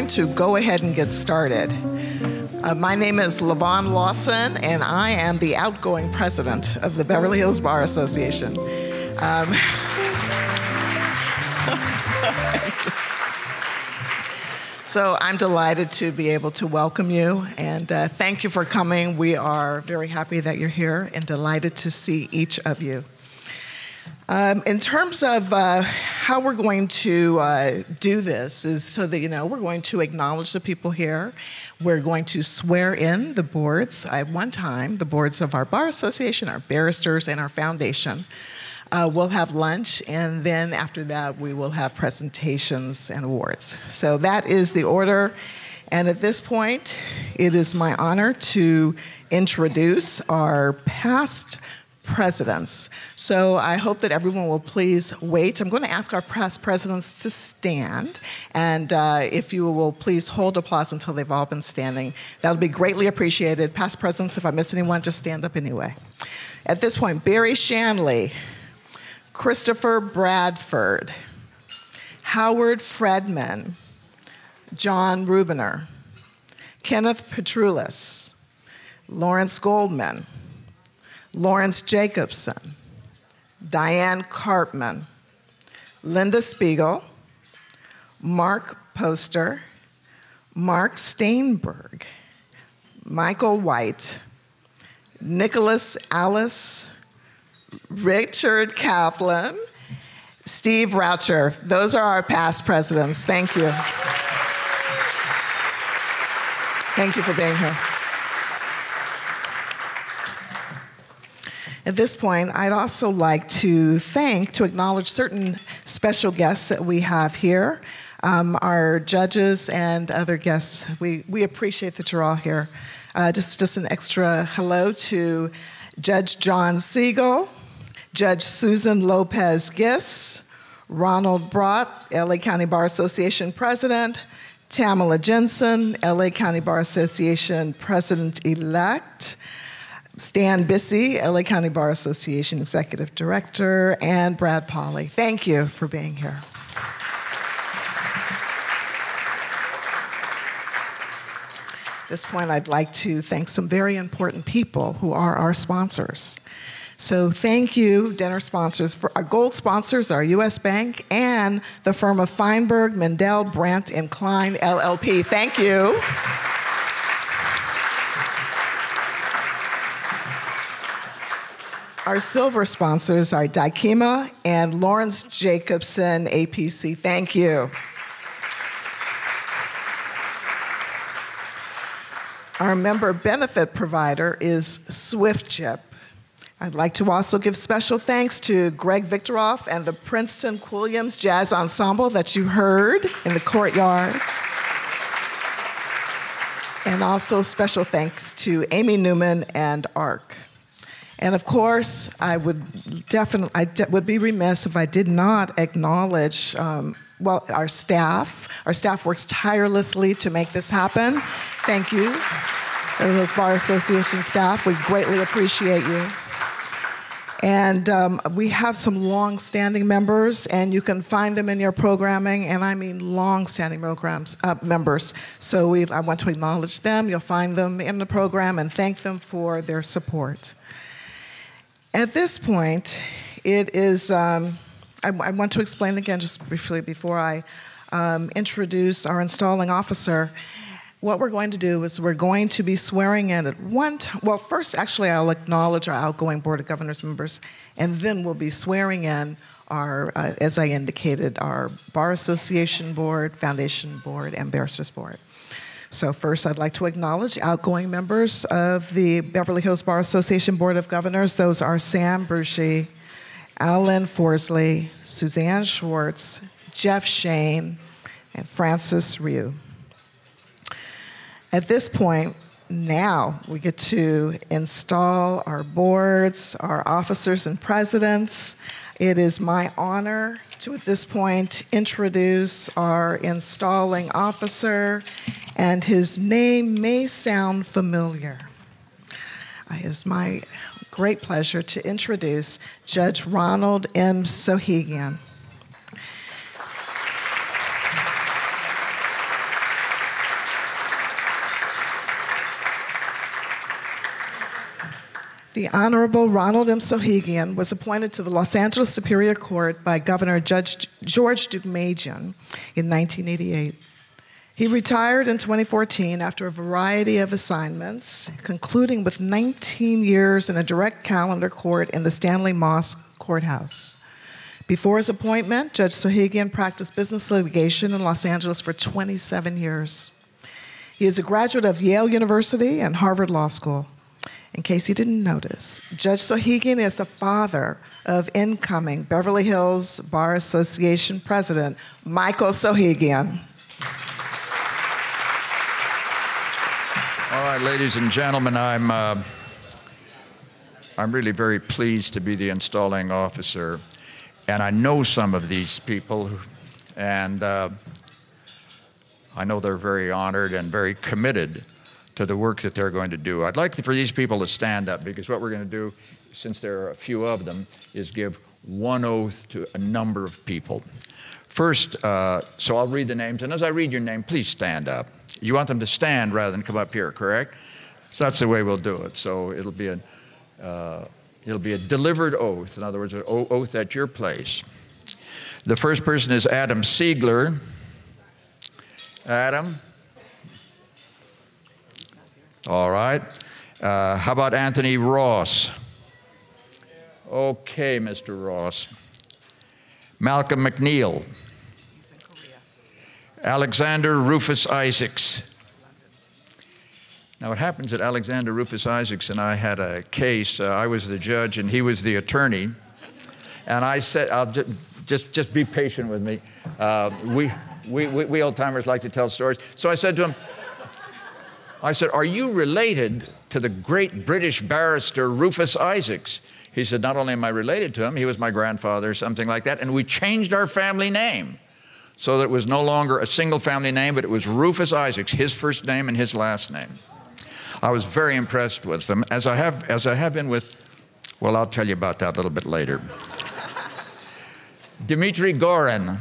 going to go ahead and get started. Uh, my name is Levon Lawson, and I am the outgoing president of the Beverly Hills Bar Association. Um, so I'm delighted to be able to welcome you, and uh, thank you for coming. We are very happy that you're here and delighted to see each of you. Um, in terms of uh, how we're going to uh, do this, is so that you know, we're going to acknowledge the people here. We're going to swear in the boards at one time, the boards of our bar association, our barristers, and our foundation. Uh, we'll have lunch, and then after that, we will have presentations and awards. So that is the order. And at this point, it is my honor to introduce our past presidents. So I hope that everyone will please wait. I'm going to ask our past presidents to stand, and uh, if you will please hold applause until they've all been standing, that would be greatly appreciated. Past presidents, if I miss anyone, just stand up anyway. At this point, Barry Shanley, Christopher Bradford, Howard Fredman, John Rubiner, Kenneth Petrulis, Lawrence Goldman, Lawrence Jacobson, Diane Karpman, Linda Spiegel, Mark Poster, Marc Staenberg, Michael White, Nicholas Alice, Richard Kaplan, Steve Roucher. Those are our past presidents. Thank you. Thank you for being here. At this point, I'd also like to thank, to acknowledge certain special guests that we have here, um, our judges and other guests. We, we appreciate that you're all here. Uh, just, just an extra hello to Judge John Siegel, Judge Susan Lopez Giss, Ronald Brot, LA County Bar Association President, Tamila Jensen, LA County Bar Association President elect. Stan Bissey, LA County Bar Association Executive Director, and Brad Polly. Thank you for being here. At this point, I'd like to thank some very important people who are our sponsors. So thank you, dinner sponsors. For our gold sponsors are U.S. Bank and the firm of Feinberg, Mindel, Brandt, and Klein LLP. Thank you. Our silver sponsors are Dykema and Lawrence Jacobson APC. Thank you. Our member benefit provider is SwiftChip. I'd like to also give special thanks to Greg Victoroff and the Princeton Williams Jazz Ensemble that you heard in the courtyard. And also special thanks to Amy Newman and ARC. And of course, I would definitely, I de- would be remiss if I did not acknowledge, um, well, our staff. Our staff works tirelessly to make this happen. Thank you. Beverly Bar Association staff, we greatly appreciate you. And um, we have some long-standing members, and you can find them in your programming, and I mean long-standing programs uh, members. So we, I want to acknowledge them. You'll find them in the program and thank them for their support. At this point, it is, um, I, I, want to explain again just briefly before I um, introduce our installing officer. What we're going to do is we're going to be swearing in at one time. Well, first, actually, I'll acknowledge our outgoing Board of Governors members, and then we'll be swearing in our, uh, as I indicated, our Bar Association Board, Foundation Board, and Barristers Board. So, first, I'd like to acknowledge outgoing members of the Beverly Hills Bar Association Board of Governors. Those are Sam Brucey, Alan Forsley, Suzanne Schwartz, Jeff Shane, and Francis Ryu. At this point, now we get to install our boards, our officers and presidents. It is my honor to, at this point, introduce our installing officer, and his name may sound familiar. Uh, it is my great pleasure to introduce Judge Ronald M. Sohigian. The Honorable Ronald M. Sohigian was appointed to the Los Angeles Superior Court by Governor Judge George Deukmejian in 1988. He retired in 2014 after a variety of assignments, concluding with 19 years in a direct calendar court in the Stanley Mosk Courthouse. Before his appointment, Judge Sohigian practiced business litigation in Los Angeles for 27 years. He is a graduate of Yale University and Harvard Law School. In case you didn't notice, Judge Sohigian is the father of incoming Beverly Hills Bar Association President Michael Sohigian. All right, ladies and gentlemen, I'm, uh, I'm really very pleased to be the installing officer. And I know some of these people, and uh, I know they're very honored and very committed to the work that they're going to do. I'd like for these people to stand up because what we're going to do, since there are a few of them, is give one oath to a number of people. First, uh, so I'll read the names, and as I read your name, please stand up. You want them to stand rather than come up here, correct? So that's the way we'll do it. So it'll be a, uh, it'll be a delivered oath. In other words, an oath at your place. The first person is Adam Siegler. Adam, all right. Uh, how about Anthony Ross? Okay, Mr. Ross. Malcolm McNeil. Alexander Rufus Isaacs. Now, it happens that Alexander Rufus Isaacs and I had a case. Uh, I was the judge and he was the attorney. And I said, I'll just, just, just be patient with me. Uh, we, we, we, we old timers like to tell stories. So I said to him, I said, Are you related to the great British barrister Rufus Isaacs? He said, Not only am I related to him, he was my grandfather, something like that. And we changed our family name so that it was no longer a single family name, but it was Rufus Isaacs, his first name and his last name. I was very impressed with them, as I have, as I have been with, well, I'll tell you about that a little bit later. Dmitry Gorin.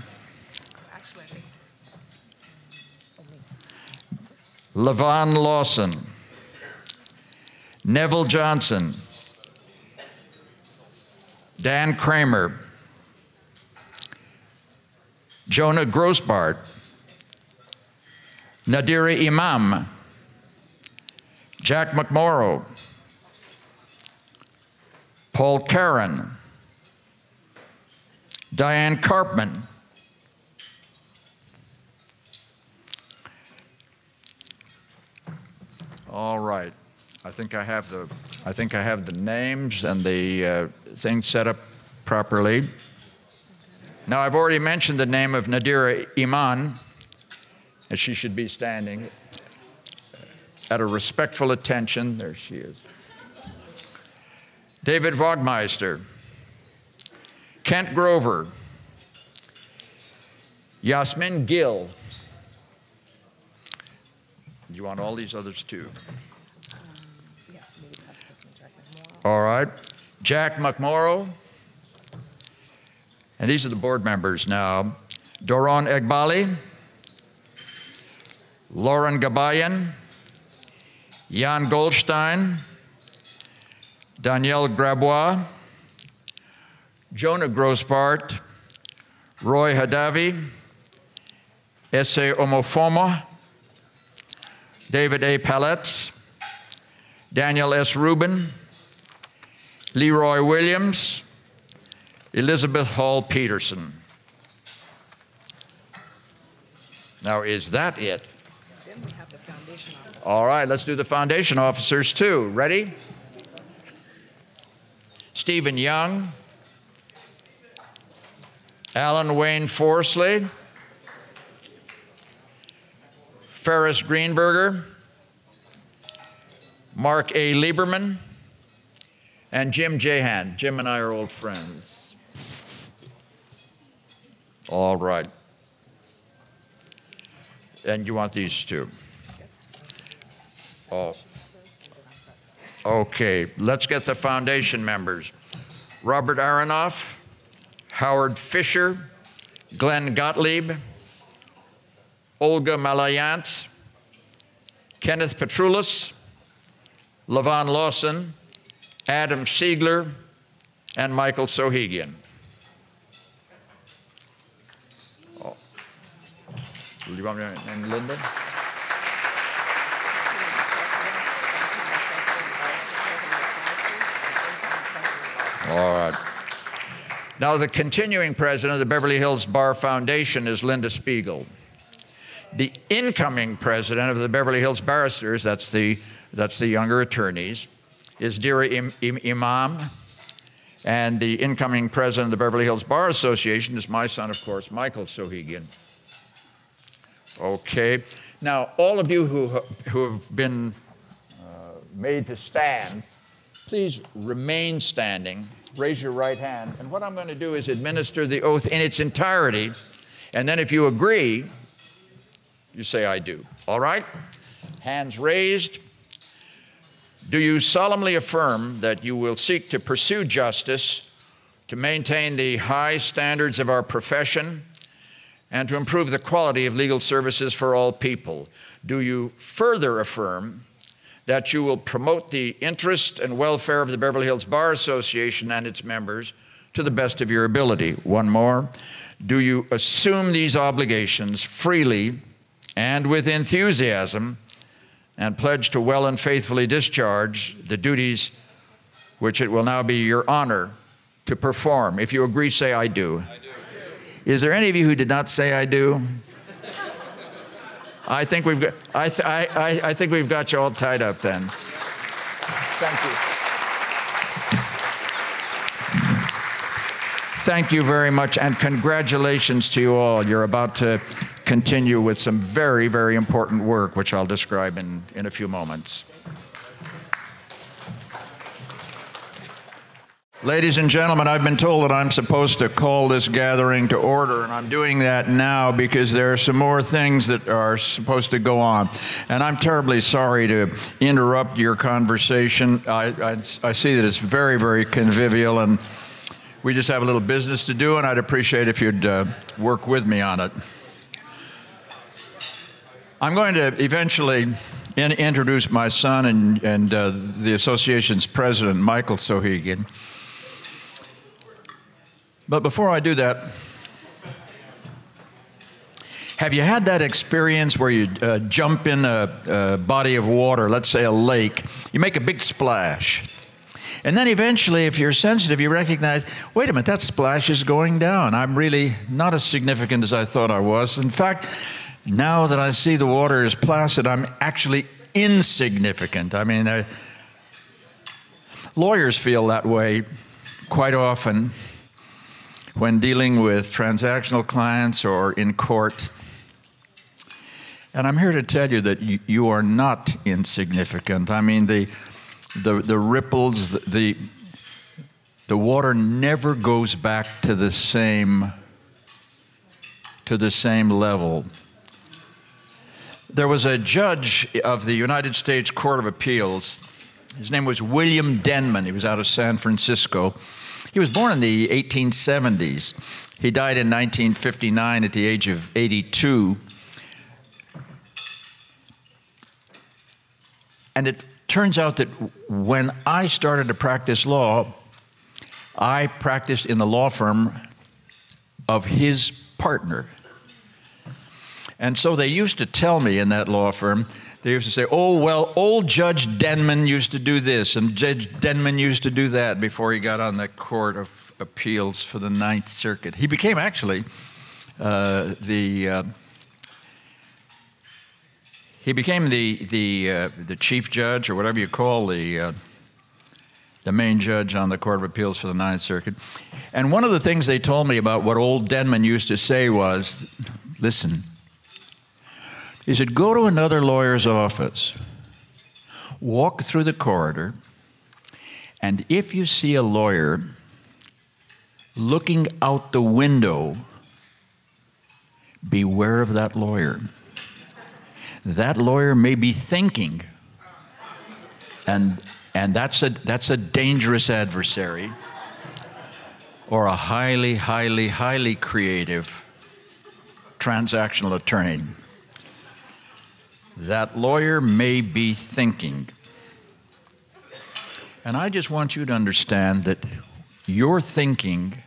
Levon Lawson, Neville Johnson, Dan Kramer, Jonah Grossbardt, Nadira Imam, Jack McMorrow, Paul Karen, Diane Karpman, All right. I think I have the, I think I have the names and the uh, thing set up properly. Now, I've already mentioned the name of Nadira Imam, and she should be standing at a respectful attention. There she is. David Wagmeister, Kent Grover, Yasmin Gill, you want all these others too? Yes, meeting Jack McMahon. All right. Jack McMorrow. And these are the board members now. Doron Eghbali, Lauren Gabayan, Jan Goldstein, Danielle Grabois, Jonah Grossbardt, Roy Hadavi, Ese Omofoma, David A. Palletz, Daniel S. Rubin, Leroy Williams, Elizabeth Hall Peterson. Now, is that it? All right, let's do the foundation officers too. Ready? Stephen Young, Alan Wayne Forsley, Ferris Greenberger, Mark A. Lieberman, and Jim Jahan. Jim and I are old friends. All right. And you want these two? Oh. Okay, let's get the foundation members. Robert Aronoff, Howard Fisher, Glenn Gottlieb, Olga Malayant, Kenneth Petrulis, Levon Lawson, Adam Siegler, and Michael Sohigian. Oh. You want me to, and Linda? All right. Now, the continuing president of the Beverly Hills Bar Foundation is Linda Spiegel. The incoming president of the Beverly Hills Barristers, that's the, that's the younger attorneys, is Dira Im- Im- Imam. And the incoming president of the Beverly Hills Bar Association is my son, of course, Michael Sohigian. Okay. Now, all of you who, who have been uh, made to stand, please remain standing. Raise your right hand. And what I'm going to do is administer the oath in its entirety. And then, if you agree, you say, I do. All right? Hands raised. Do you solemnly affirm that you will seek to pursue justice, to maintain the high standards of our profession, and to improve the quality of legal services for all people? Do you further affirm that you will promote the interest and welfare of the Beverly Hills Bar Association and its members to the best of your ability? One more. Do you assume these obligations freely and with enthusiasm? and pledge to well and faithfully discharge the duties which it will now be your honor to perform. If you agree, say, I do. I do. Is there any of you who did not say, I do? I think we've got, I, th- I, I, I think we've got you all tied up then. Thank you. Thank you very much, and congratulations to you all. You're about to continue with some very, very important work, which I'll describe in, in a few moments. Ladies and gentlemen, I've been told that I'm supposed to call this gathering to order, and I'm doing that now because there are some more things that are supposed to go on. And I'm terribly sorry to interrupt your conversation. I, I, I see that it's very, very convivial, and we just have a little business to do, and I'd appreciate if you'd uh, work with me on it. I'm going to eventually in, introduce my son and, and uh, the association's president, Michael Sohigian. But before I do that, have you had that experience where you uh, jump in a, a body of water, let's say a lake, you make a big splash? And then eventually, if you're sensitive, you recognize wait a minute, that splash is going down. I'm really not as significant as I thought I was. In fact, now that I see the water is placid, I'm actually insignificant. I mean, lawyers feel that way quite often when dealing with transactional clients or in court. And I'm here to tell you that you, you are not insignificant. I mean, the, the, the ripples, the, the, the water never goes back to the same to the same level. There was a judge of the United States Court of Appeals. His name was William Denman. He was out of San Francisco. He was born in the 1870s. He died in 1959 at the age of 82. And it turns out that when I started to practice law, I practiced in the law firm of his partner. And so they used to tell me in that law firm, they used to say, oh, well, old Judge Denman used to do this, and Judge Denman used to do that before he got on the Court of Appeals for the Ninth Circuit. He became actually uh, the. Uh, he became the the uh, the chief judge or whatever you call the uh, the main judge on the Court of Appeals for the Ninth Circuit. And one of the things they told me about what old Denman used to say was, "Listen, he said, go to another lawyer's office, walk through the corridor, and if you see a lawyer looking out the window, beware of that lawyer. That lawyer may be thinking, and, and that's, a, that's a dangerous adversary or a highly, highly, highly creative transactional attorney that lawyer may be thinking. And I just want you to understand that your thinking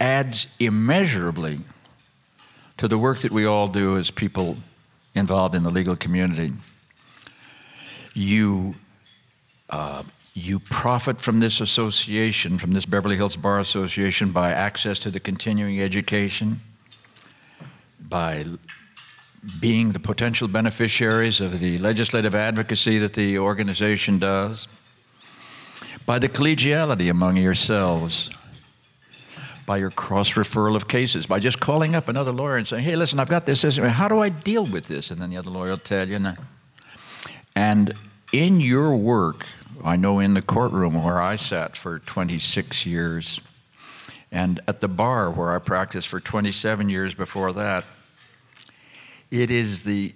adds immeasurably to the work that we all do as people involved in the legal community. You, uh, you profit from this association, from this Beverly Hills Bar Association, by access to the continuing education, by being the potential beneficiaries of the legislative advocacy that the organization does, by the collegiality among yourselves, by your cross referral of cases, by just calling up another lawyer and saying, hey, listen, I've got this, this, how do I deal with this? And then the other lawyer will tell you. And in your work, I know in the courtroom where I sat for 26 years, and at the bar where I practiced for 27 years before that, it is the,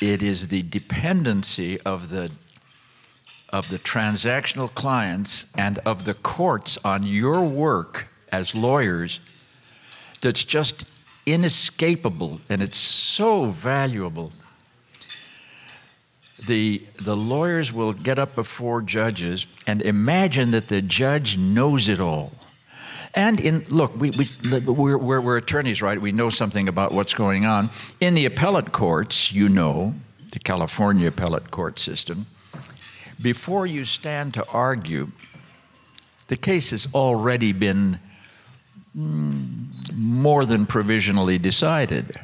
it is the dependency of the, of the transactional clients and of the courts on your work as lawyers that's just inescapable and it's so valuable. The, the lawyers will get up before judges and imagine that the judge knows it all. And in, look, we, we, we're, we're, we're attorneys, right? We know something about what's going on. In the appellate courts, you know, the California appellate court system, before you stand to argue, the case has already been mm, more than provisionally decided.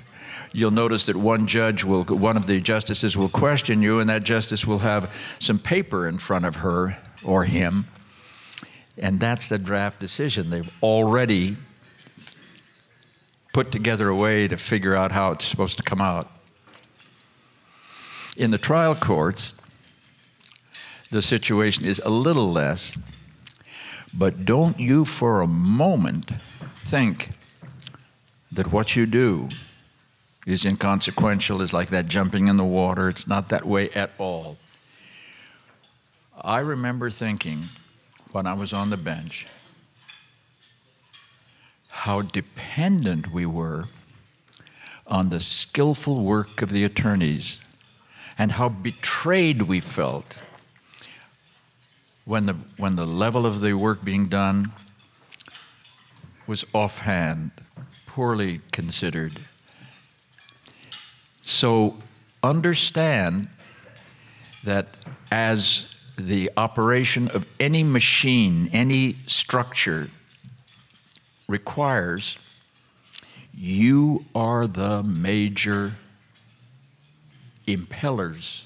You'll notice that one judge will, one of the justices will question you, and that justice will have some paper in front of her or him, and that's the draft decision. They've already put together a way to figure out how it's supposed to come out. In the trial courts, the situation is a little less, but don't you for a moment think that what you do is inconsequential, is like that jumping in the water. It's not that way at all. I remember thinking when I was on the bench how dependent we were on the skillful work of the attorneys and how betrayed we felt when the, when the level of the work being done was offhand, poorly considered. So understand that as the operation of any machine, any structure requires, you are the major impellers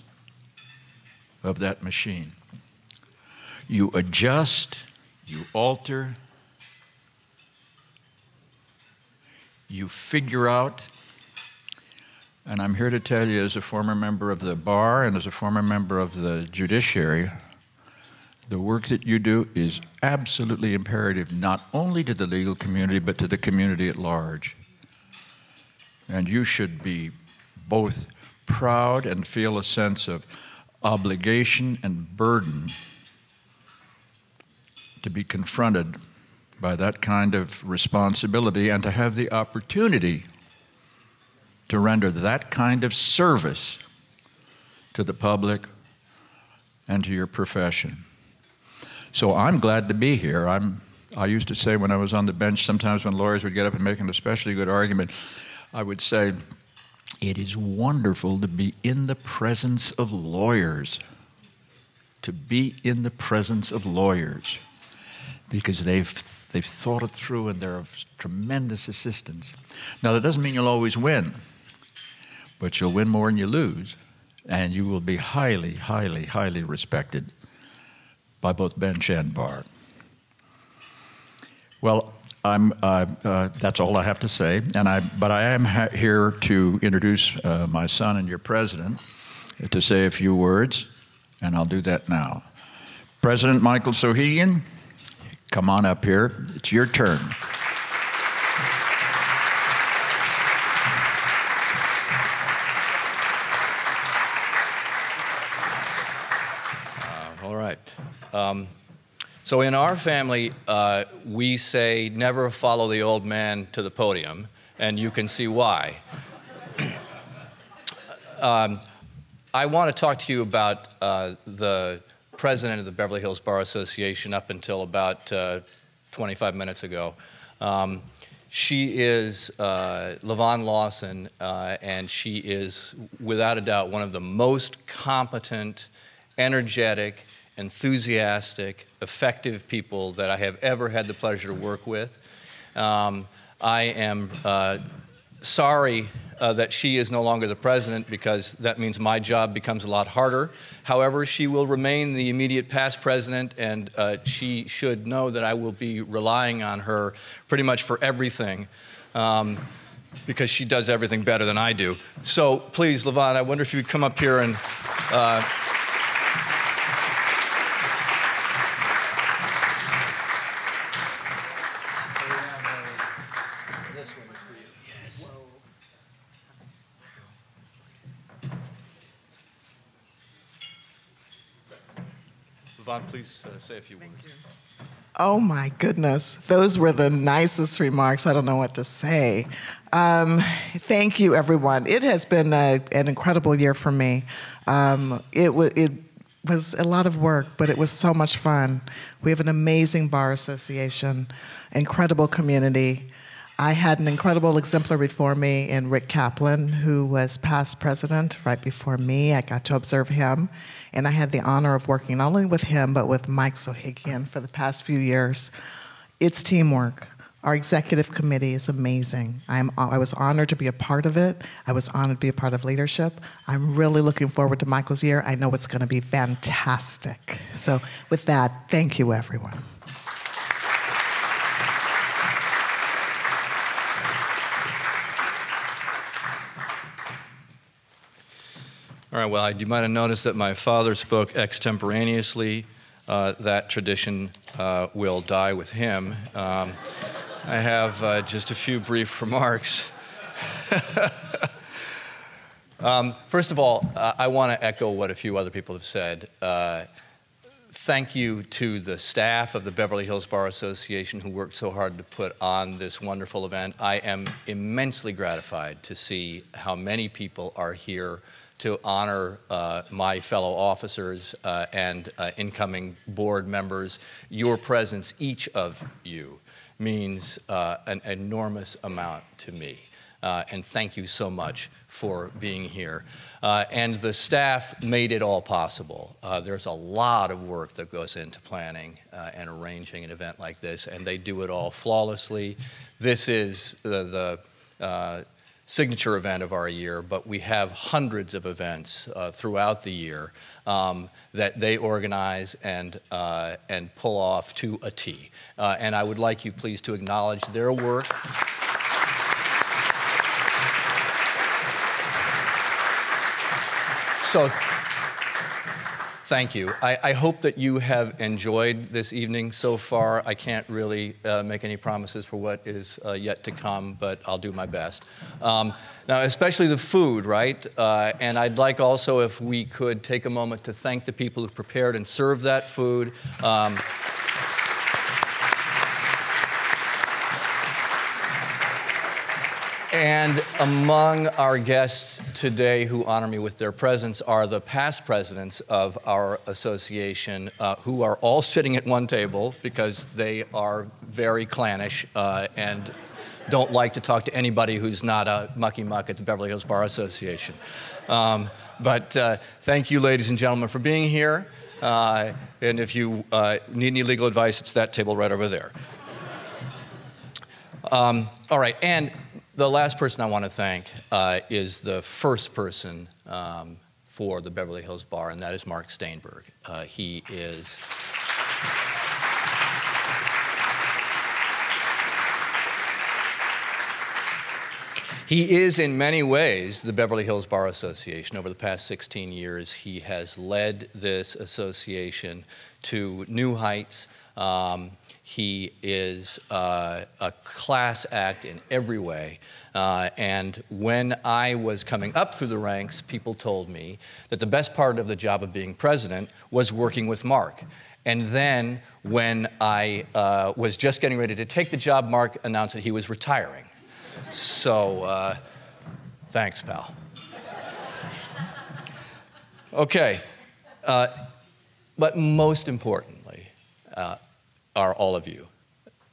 of that machine. You adjust, you alter, you figure out, and I'm here to tell you as a former member of the bar and as a former member of the judiciary, the work that you do is absolutely imperative not only to the legal community but to the community at large. And you should be both proud and feel a sense of obligation and burden to be confronted by that kind of responsibility and to have the opportunity to render that kind of service to the public and to your profession. So I'm glad to be here. I'm, I used to say when I was on the bench, sometimes when lawyers would get up and make an especially good argument, I would say, It is wonderful to be in the presence of lawyers. To be in the presence of lawyers because they've They've thought it through and they're of tremendous assistance. Now, that doesn't mean you'll always win, but you'll win more than you lose, and you will be highly, highly, highly respected by both bench and bar. Well, I'm, uh, uh, that's all I have to say, and I, but I am here to introduce uh, my son and your president to say a few words, and I'll do that now. President Michael Sohigian. Come on up here. It's your turn. Um, so in our family, uh, we say never follow the old man to the podium, and you can see why. um, I want to talk to you about uh, the president of the Beverly Hills Bar Association up until about uh, 25 minutes ago. Um, she is uh, Lawson, uh, and she is, without a doubt, one of the most competent, energetic, enthusiastic, effective people that I have ever had the pleasure to work with. Um, I am uh, sorry uh, that she is no longer the president because that means my job becomes a lot harder. However, she will remain the immediate past president, and uh, she should know that I will be relying on her pretty much for everything. Um, because she does everything better than I do. So please, Levon, I wonder if you would come up here and uh, Levon, please uh, say a few words. Oh my goodness, those were the nicest remarks. I don't know what to say. Um, thank you, everyone. It has been a, an incredible year for me. Um, it, w- it was a lot of work, but it was so much fun. We have an amazing bar association, incredible community. I had an incredible exemplar before me in Rick Kaplan, who was past president right before me. I got to observe him, and I had the honor of working not only with him, but with Mike Sohigian for the past few years. It's teamwork. Our executive committee is amazing. I'm, I was honored to be a part of it. I was honored to be a part of leadership. I'm really looking forward to Michael's year. I know it's going to be fantastic. So, with that, thank you, everyone. All right, well, you might have noticed that my father spoke extemporaneously. Uh, that tradition uh, will die with him. Um, I have uh, just a few brief remarks. um, first of all, I want to echo what a few other people have said. Uh, thank you to the staff of the Beverly Hills Bar Association who worked so hard to put on this wonderful event. I am immensely gratified to see how many people are here to honor uh, my fellow officers uh, and uh, incoming board members. Your presence, each of you, means uh, an enormous amount to me. Uh, and thank you so much for being here. Uh, and the staff made it all possible. there's a lot of work that goes into planning and arranging an event like this, and they do it all flawlessly. This is the, the signature event of our year, but we have hundreds of events uh, throughout the year um, that they organize and, uh, and pull off to a T. Uh, and I would like you please to acknowledge their work. So Thank you. I, I, hope that you have enjoyed this evening so far. I can't really uh, make any promises for what is uh, yet to come, but I'll do my best. Um, now, especially the food, right? Uh, and I'd like also if we could take a moment to thank the people who prepared and served that food. Um, And among our guests today who honor me with their presence are the past presidents of our association, uh, who are all sitting at one table because they are very clannish uh, and don't like to talk to anybody who's not a mucky muck at the Beverly Hills Bar Association. Um, but uh, thank you, ladies and gentlemen, for being here. Uh, and if you uh, need any legal advice, it's that table right over there. Um, all right, and the last person I want to thank uh, is the first person um, for the Beverly Hills Bar, and that is Marc Staenberg. Uh, he is. He is, in many ways, the Beverly Hills Bar Association. Over the past 16 years, he has led this association to new heights. Um, he is uh, a class act in every way. Uh, and when I was coming up through the ranks, people told me that the best part of the job of being president was working with Mark. And then when I uh, was just getting ready to take the job, Mark announced that he was retiring. So uh, thanks, pal. Okay. Uh, but most importantly, uh, are all of you.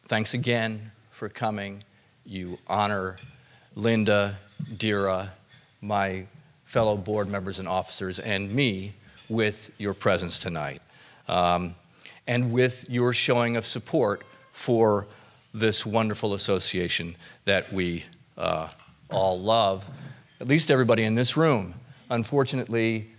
Thanks again for coming. You honor Linda, Dira, my fellow board members and officers, and me with your presence tonight, um, and with your showing of support for this wonderful association that we uh, all love, at least everybody in this room. Unfortunately,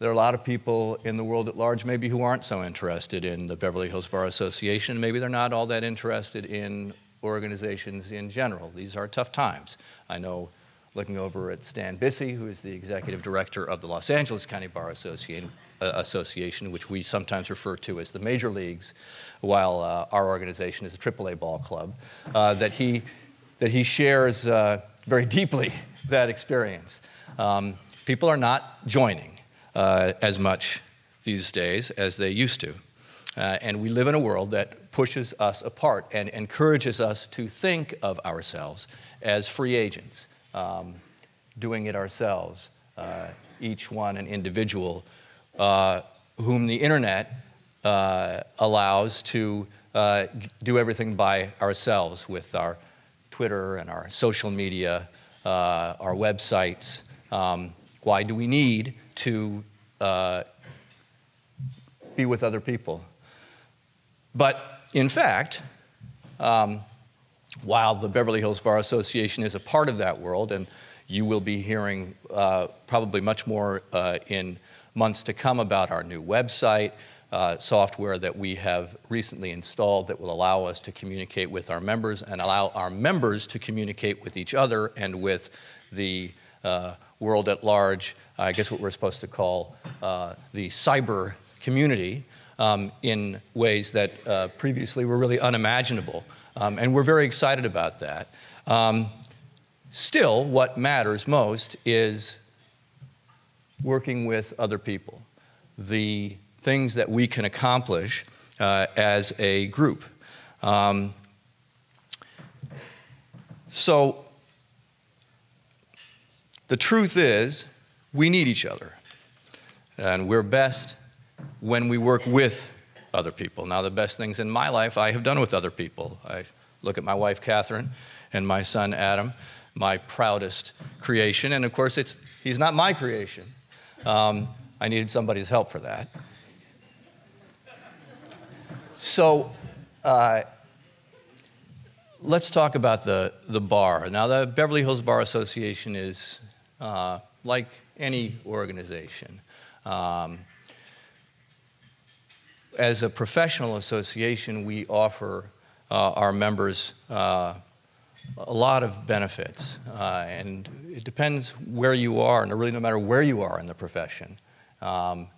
there are a lot of people in the world at large, maybe, who aren't so interested in the Beverly Hills Bar Association. Maybe they're not all that interested in organizations in general. These are tough times. I know looking over at Stan Bissey, who is the executive director of the Los Angeles County Bar Association, uh, Association which we sometimes refer to as the major leagues, while uh, our organization is a AAA ball club, uh, that, he, that he shares uh, very deeply that experience. Um, people are not joining uh, as much these days as they used to. Uh, and we live in a world that pushes us apart and encourages us to think of ourselves as free agents um, doing it ourselves, uh, each one an individual uh, whom the internet uh, allows to uh, do everything by ourselves with our Twitter and our social media, our websites. Um, why do we need to uh, be with other people? But in fact, um, while the Beverly Hills Bar Association is a part of that world, and you will be hearing uh, probably much more uh, in months to come about our new website, uh, software that we have recently installed that will allow us to communicate with our members and allow our members to communicate with each other and with the uh, world at large, I guess what we're supposed to call uh, the cyber community, um, in ways that uh, previously were really unimaginable. Um, and we're very excited about that. Um, still, what matters most is working with other people, the things that we can accomplish uh, as a group. Um, so, the truth is, we need each other. And we're best when we work with other people. Now, the best things in my life I have done with other people. I look at my wife, Catherine, and my son, Adam, my proudest creation. And of course, it's, he's not my creation. Um, I needed somebody's help for that. So, uh, let's talk about the, the bar. Now, the Beverly Hills Bar Association is uh, like any organization. Um, as a professional association, we offer uh, our members uh, a lot of benefits. Uh, and it depends where you are, and really no matter where you are in the profession, um,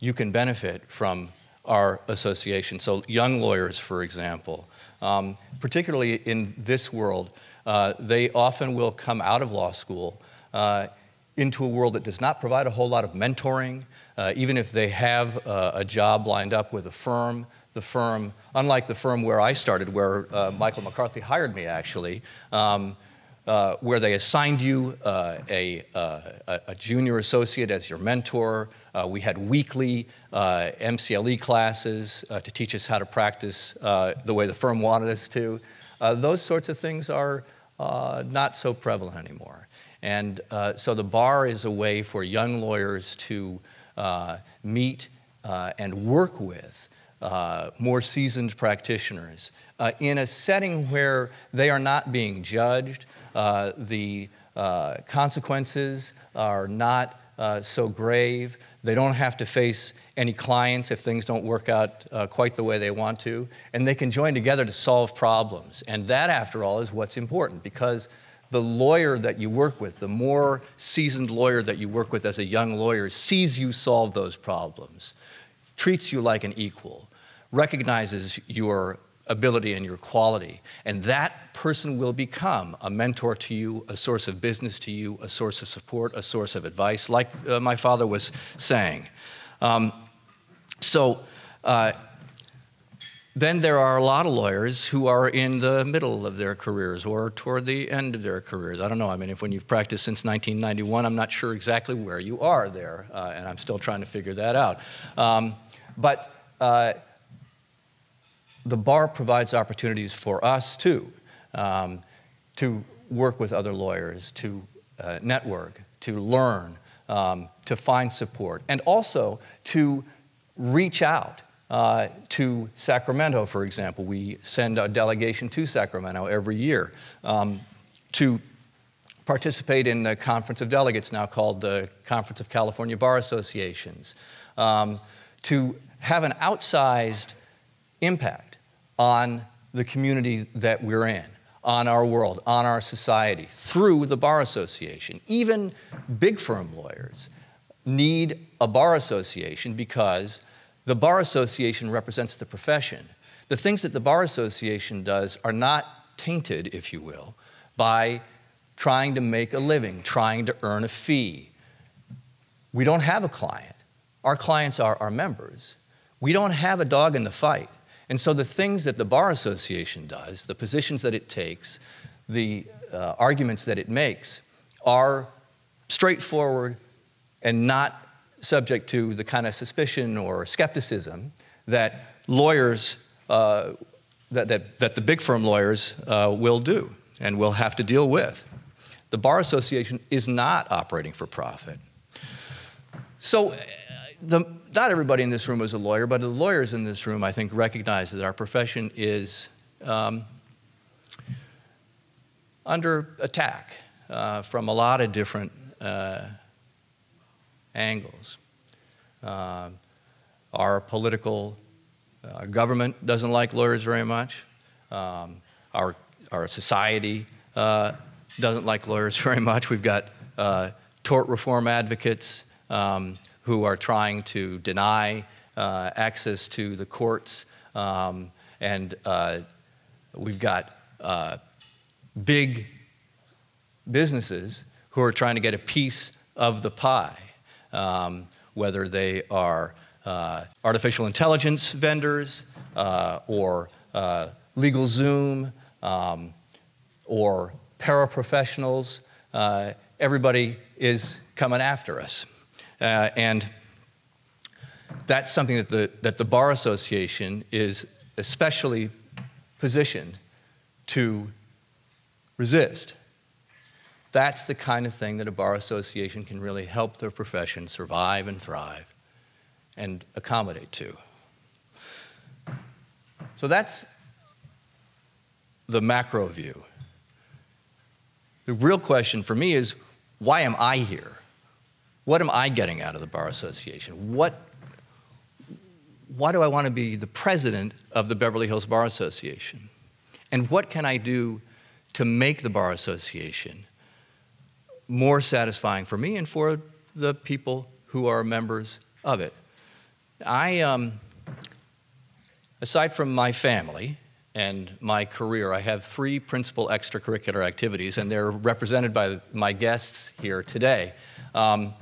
you can benefit from our association. So, young lawyers, for example, um, particularly in this world, uh, they often will come out of law school uh, into a world that does not provide a whole lot of mentoring, uh, even if they have uh, a job lined up with a firm, the firm, unlike the firm where I started, where uh, Michael McCarthy hired me actually, um, uh, where they assigned you uh, a, uh, a, junior associate as your mentor. we had weekly MCLE classes to teach us how to practice the way the firm wanted us to. those sorts of things are not so prevalent anymore. And so the bar is a way for young lawyers to uh, meet uh, and work with uh, more seasoned practitioners uh, in a setting where they are not being judged. Uh, the uh, consequences are not so grave. They don't have to face any clients if things don't work out quite the way they want to. And they can join together to solve problems. And that, after all, is what's important because the lawyer that you work with, the more seasoned lawyer that you work with as a young lawyer, sees you solve those problems, treats you like an equal, recognizes your ability and your quality. And that person will become a mentor to you, a source of business to you, a source of support, a source of advice, like uh, my father was saying. Um, so, uh, then there are a lot of lawyers who are in the middle of their careers or toward the end of their careers. I don't know. I mean, if when you've practiced since 1991, I'm not sure exactly where you are there, uh, and I'm still trying to figure that out. Um, but uh, the bar provides opportunities for us too um, to work with other lawyers, to uh, network, to learn, um, to find support, and also to reach out. Uh, to Sacramento, for example. We send a delegation to Sacramento every year um, to participate in the Conference of Delegates, now called the Conference of California Bar Associations, um, to have an outsized impact on the community that we're in, on our world, on our society, through the Bar Association. Even big firm lawyers need a bar association because the Bar Association represents the profession. The things that the Bar Association does are not tainted, if you will, by trying to make a living, trying to earn a fee. We don't have a client. Our clients are our members. We don't have a dog in the fight. And so the things that the Bar Association does, the positions that it takes, the uh, arguments that it makes, are straightforward and not subject to the kind of suspicion or skepticism that lawyers, uh, that, that, that the big firm lawyers uh, will do and will have to deal with. The Bar Association is not operating for profit. So, uh, the, not everybody in this room is a lawyer, but the lawyers in this room, I think, recognize that our profession is um, under attack uh, from a lot of different uh, angles. Uh, our political uh, government doesn't like lawyers very much. Um, our, our society uh, doesn't like lawyers very much. We've got uh, tort reform advocates um, who are trying to deny uh, access to the courts. Um, and uh, we've got big businesses who are trying to get a piece of the pie um, whether they are uh, artificial intelligence vendors uh, or uh, LegalZoom um, or paraprofessionals. Uh, everybody is coming after us. Uh, and that's something that the, that the Bar Association is especially positioned to resist. That's the kind of thing that a bar association can really help their profession survive and thrive and accommodate to. So that's the macro view. The real question for me is why am I here? What am I getting out of the Bar Association? What, why do I want to be the president of the Beverly Hills Bar Association? And what can I do to make the Bar Association more satisfying for me and for the people who are members of it. I, um, aside from my family and my career, I have three principal extracurricular activities, and they're represented by my guests here today. Um,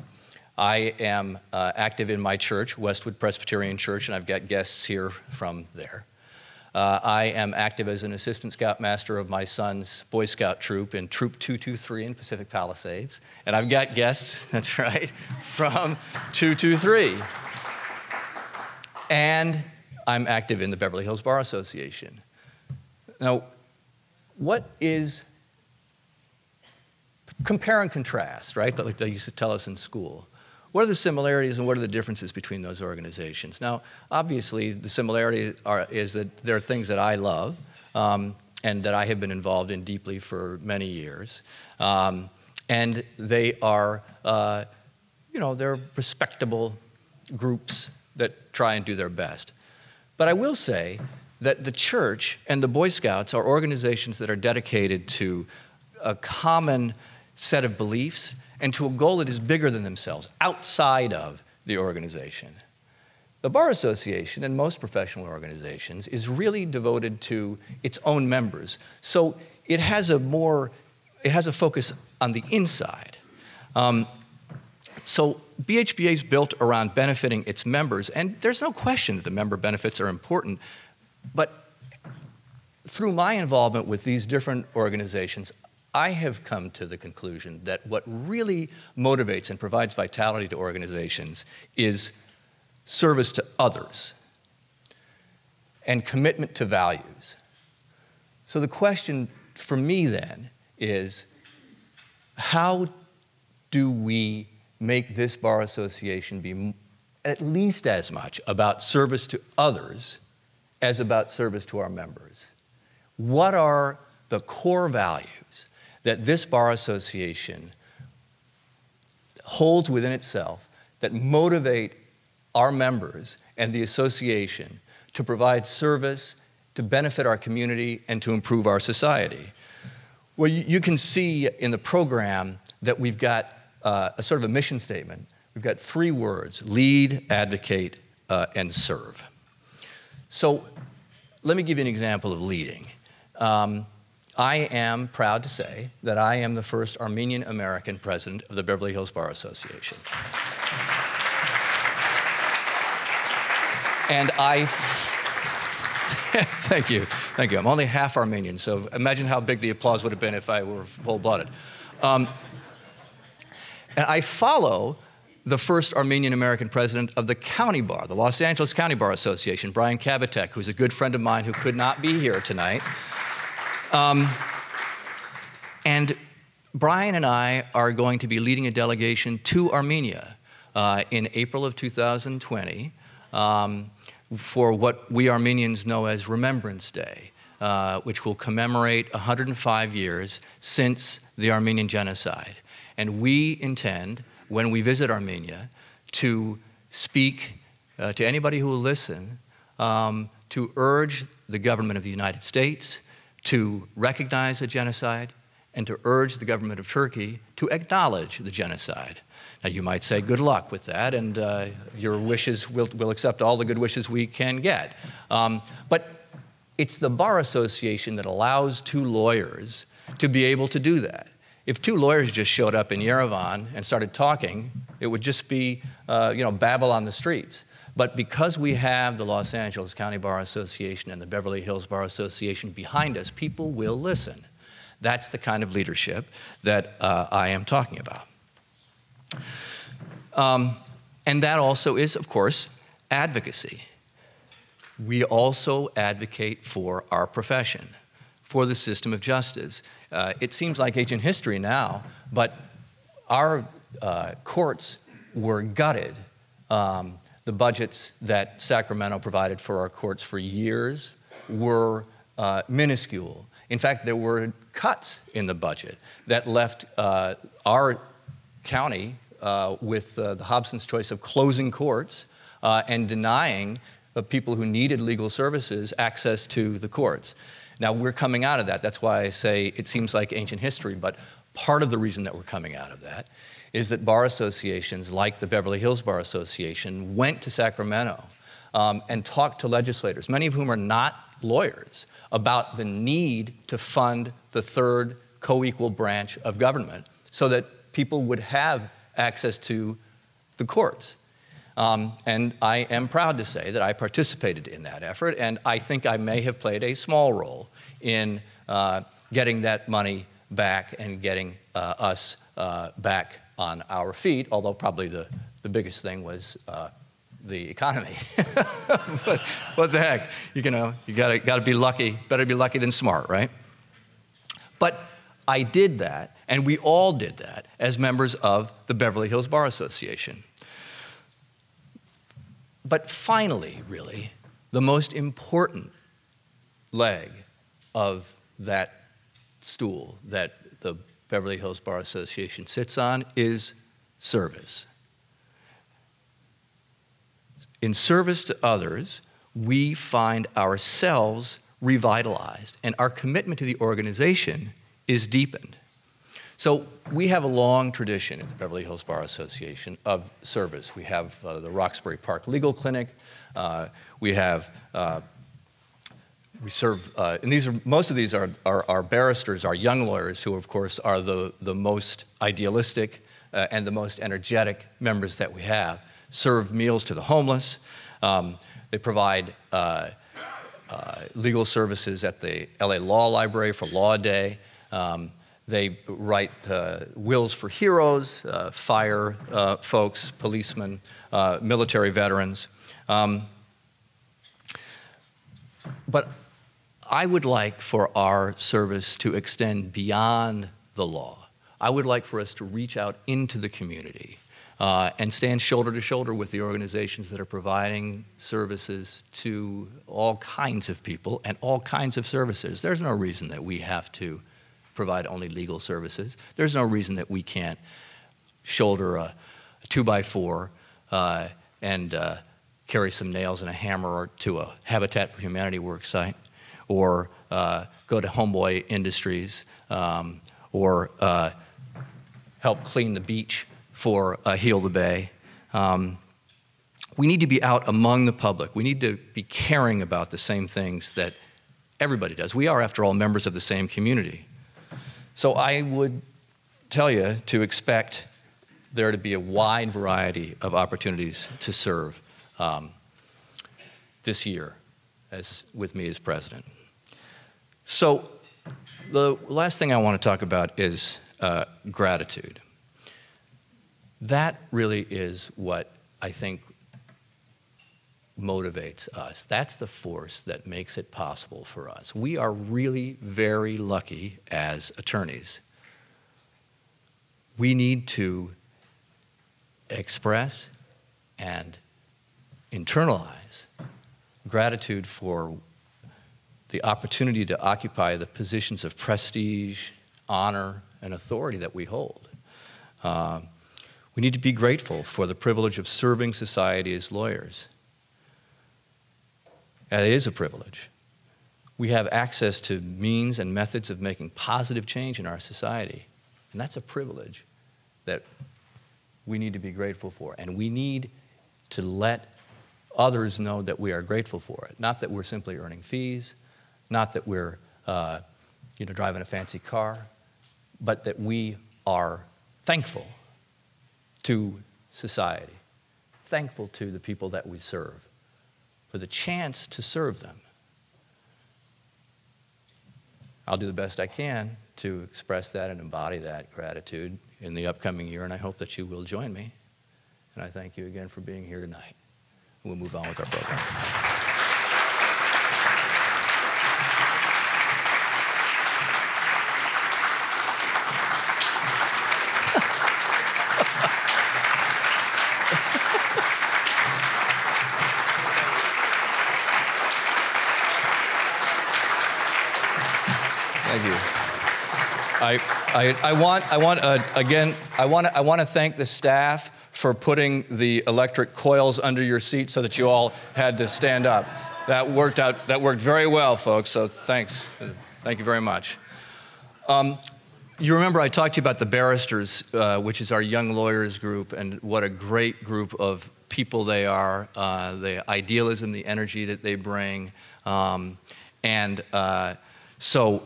I am uh, active in my church, Westwood Presbyterian Church, and I've got guests here from there. Uh, I am active as an assistant scoutmaster of my son's Boy Scout troop in Troop 223 in Pacific Palisades. And I've got guests, that's right, from 223. And I'm active in the Beverly Hills Bar Association. Now, what is compare and contrast, right? Like they used to tell us in school. What are the similarities and what are the differences between those organizations? Now, obviously, the similarity are, is that there are things that I love um, and that I have been involved in deeply for many years. Um, and they are, uh, you know, they're respectable groups that try and do their best. But I will say that the church and the Boy Scouts are organizations that are dedicated to a common set of beliefs and to a goal that is bigger than themselves, outside of the organization. The Bar Association and most professional organizations is really devoted to its own members. So it has a more, it has a focus on the inside. Um, so BHBA is built around benefiting its members, and there's no question that the member benefits are important. But through my involvement with these different organizations, I have come to the conclusion that what really motivates and provides vitality to organizations is service to others, and commitment to values. So the question for me then is how do we make this bar association be at least as much about service to others as about service to our members? What are the core values that this bar association holds within itself that motivate our members and the association to provide service, to benefit our community, and to improve our society? Well, you, can see in the program that we've got uh, a sort of a mission statement. We've got three words lead, advocate, uh, and serve. So let me give you an example of leading. Um, I am proud to say that I am the first Armenian American president of the Beverly Hills Bar Association. And I, thank you, thank you. I'm only half Armenian, so imagine how big the applause would have been if I were full blooded. Um, and I follow the first Armenian American president of the county bar, the Los Angeles County Bar Association, Brian Kabateck, who's a good friend of mine who could not be here tonight. Um, and Brian and I are going to be leading a delegation to Armenia uh, in April of 2020 um, for what we Armenians know as Remembrance Day, uh, which will commemorate 105 years since the Armenian Genocide. And we intend, when we visit Armenia, to speak uh, to anybody who will listen um, to urge the government of the United States to recognize the genocide and to urge the government of Turkey to acknowledge the genocide. Now, you might say, good luck with that, and uh, your wishes, we'll, we'll, accept all the good wishes we can get. Um, but it's the Bar Association that allows two lawyers to be able to do that. If two lawyers just showed up in Yerevan and started talking, it would just be, uh, you know, babble on the streets. But because we have the Los Angeles County Bar Association and the Beverly Hills Bar Association behind us, people will listen. That's the kind of leadership that uh, I am talking about. Um, and that also is, of course, advocacy. We also advocate for our profession, for the system of justice. Uh, it seems like ancient history now, but our uh, courts were gutted. Um, the budgets that Sacramento provided for our courts for years were uh, minuscule. In fact, there were cuts in the budget that left uh, our county uh, with uh, the Hobson's choice of closing courts uh, and denying people who needed legal services access to the courts. Now, we're coming out of that. That's why I say it seems like ancient history, but part of the reason that we're coming out of that is that bar associations like the Beverly Hills Bar Association went to Sacramento um, and talked to legislators, many of whom are not lawyers, about the need to fund the third co equal branch of government so that people would have access to the courts. Um, and I am proud to say that I participated in that effort, and I think I may have played a small role in uh, getting that money back and getting uh, us uh, back on our feet, although probably the, the biggest thing was uh, the economy. but what the heck? You, know, you gotta, gotta be lucky. Better be lucky than smart, right? But I did that, and we all did that as members of the Beverly Hills Bar Association. But finally, really, the most important leg of that stool that the Beverly Hills Bar Association sits on is service. In service to others, we find ourselves revitalized, and our commitment to the organization is deepened. So we have a long tradition at the Beverly Hills Bar Association of service. We have uh, the Roxbury Park Legal Clinic. Uh, we have uh, we serve, uh, and these are, most of these are, are, are, barristers, are young lawyers who, of course, are the, the most idealistic uh, and the most energetic members that we have. Serve meals to the homeless. Um, they provide uh, uh legal services at the LA Law Library for Law Day. Um, they write uh, wills for heroes, uh, fire folks, policemen, military veterans. Um, but I would like for our service to extend beyond the law. I would like for us to reach out into the community uh, and stand shoulder to shoulder with the organizations that are providing services to all kinds of people and all kinds of services. There's no reason that we have to provide only legal services. There's no reason that we can't shoulder a, two by four uh, and uh, carry some nails and a hammer to a Habitat for Humanity work site, or uh, go to Homeboy Industries, um, or uh, help clean the beach for uh, Heal the Bay. Um, we need to be out among the public. We need to be caring about the same things that everybody does. We are, after all, members of the same community. So I would tell you to expect there to be a wide variety of opportunities to serve um, this year as with me as president. So the last thing I want to talk about is uh, gratitude. That really is what I think motivates us. That's the force that makes it possible for us. We are really very lucky as attorneys. We need to express and internalize gratitude for the opportunity to occupy the positions of prestige, honor, and authority that we hold. Uh, we need to be grateful for the privilege of serving society as lawyers. And it is a privilege. We have access to means and methods of making positive change in our society. And that's a privilege that we need to be grateful for. And we need to let others know that we are grateful for it. Not that we're simply earning fees, not that we're uh, you know, driving a fancy car, but that we are thankful to society, thankful to the people that we serve for the chance to serve them. I'll do the best I can to express that and embody that gratitude in the upcoming year, and I hope that you will join me. And I thank you again for being here tonight. We'll move on with our program. I, I, want, I want uh, again, I want, I want to thank the staff for putting the electric coils under your seat so that you all had to stand up. That worked out, that worked very well, folks, so thanks. Thank you very much. Um, you remember I talked to you about the barristers, uh, which is our young lawyers group, and what a great group of people they are, uh, the idealism, the energy that they bring. Um, and uh, so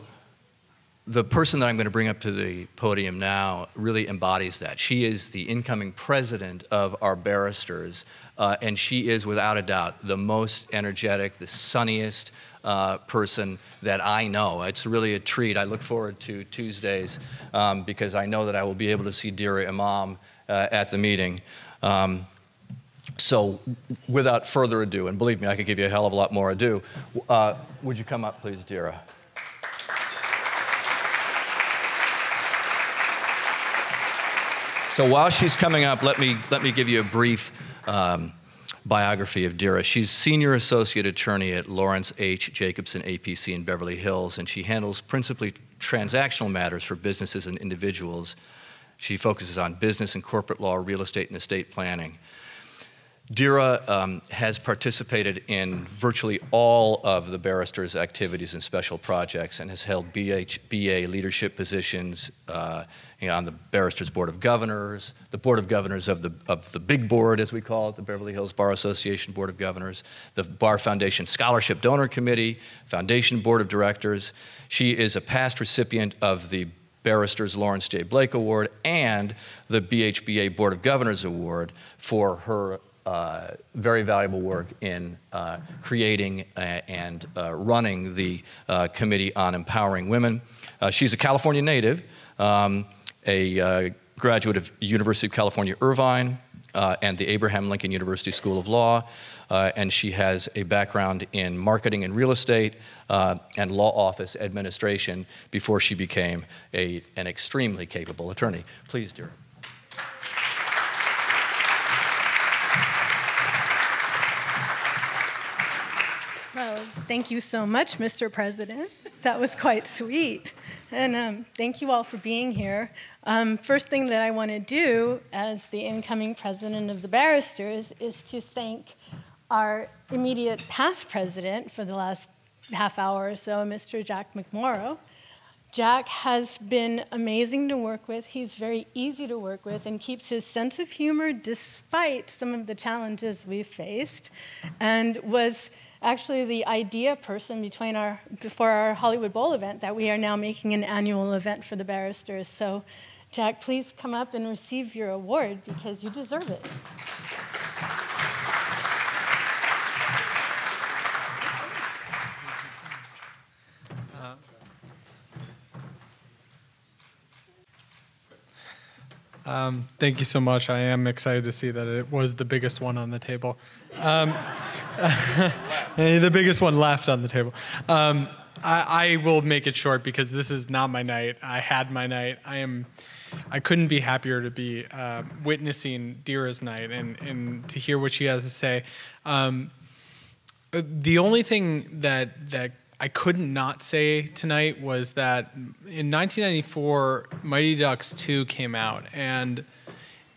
the person that I'm going to bring up to the podium now really embodies that. She is the incoming president of our barristers, uh, and she is without a doubt the most energetic, the sunniest uh, person that I know. It's really a treat. I look forward to Tuesdays um, because I know that I will be able to see Dira Imam uh, at the meeting. Um, so, without further ado, and believe me, I could give you a hell of a lot more ado, uh, would you come up, please, Dira? So while she's coming up, let me, let me give you a brief um, biography of Dira. She's senior associate attorney at Lawrence H. Jacobson APC in Beverly Hills, and she handles principally transactional matters for businesses and individuals. She focuses on business and corporate law, real estate, and estate planning. Dira um, has participated in virtually all of the barrister's activities and special projects and has held BA leadership positions uh, you know, on the barrister's board of governors, the board of governors of the, of the big board, as we call it, the Beverly Hills Bar Association Board of Governors, the Bar Foundation Scholarship Donor Committee, Foundation Board of Directors. She is a past recipient of the Barrister's Lawrence J. Blake Award and the BHBA Board of Governors Award for her uh, very valuable work in uh, creating uh, and uh, running the uh, Committee on Empowering Women. She's a California native, um, a graduate of University of California, Irvine, and the Abraham Lincoln University School of Law. Uh, and she has a background in marketing and real estate uh, and law office administration before she became a, an extremely capable attorney. Please, dear. Thank you so much, Mr. President. That was quite sweet. And um, thank you all for being here. Um, first thing that I want to do as the incoming president of the barristers is to thank our immediate past president for the last half hour or so, Mr. Jack McMorrow. Jack has been amazing to work with. He's very easy to work with and keeps his sense of humor despite some of the challenges we've faced, and was actually the idea person between our, for our Hollywood Bowl event that we are now making an annual event for the barristers. So, Jack, please come up and receive your award because you deserve it. Um, thank you so much. I am excited to see that it was the biggest one on the table. Um, the biggest one left on the table. Um, I, I, will make it short because this is not my night. I had my night. I am. I couldn't be happier to be uh, witnessing Dira's night and, and to hear what she has to say. Um, the only thing that that I couldn't not say tonight was that in 1994, Mighty Ducks 2 came out, and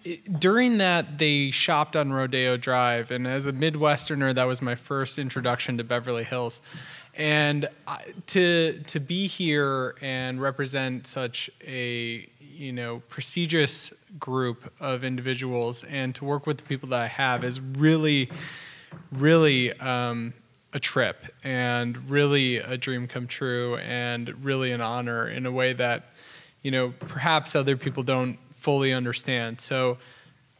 it, during that they shopped on Rodeo Drive, and as a Midwesterner, that was my first introduction to Beverly Hills, and to to be here and represent such a you know prestigious group of individuals, and to work with the people that I have is really, really. Um, a trip and really a dream come true and really an honor in a way that you know perhaps other people don't fully understand. So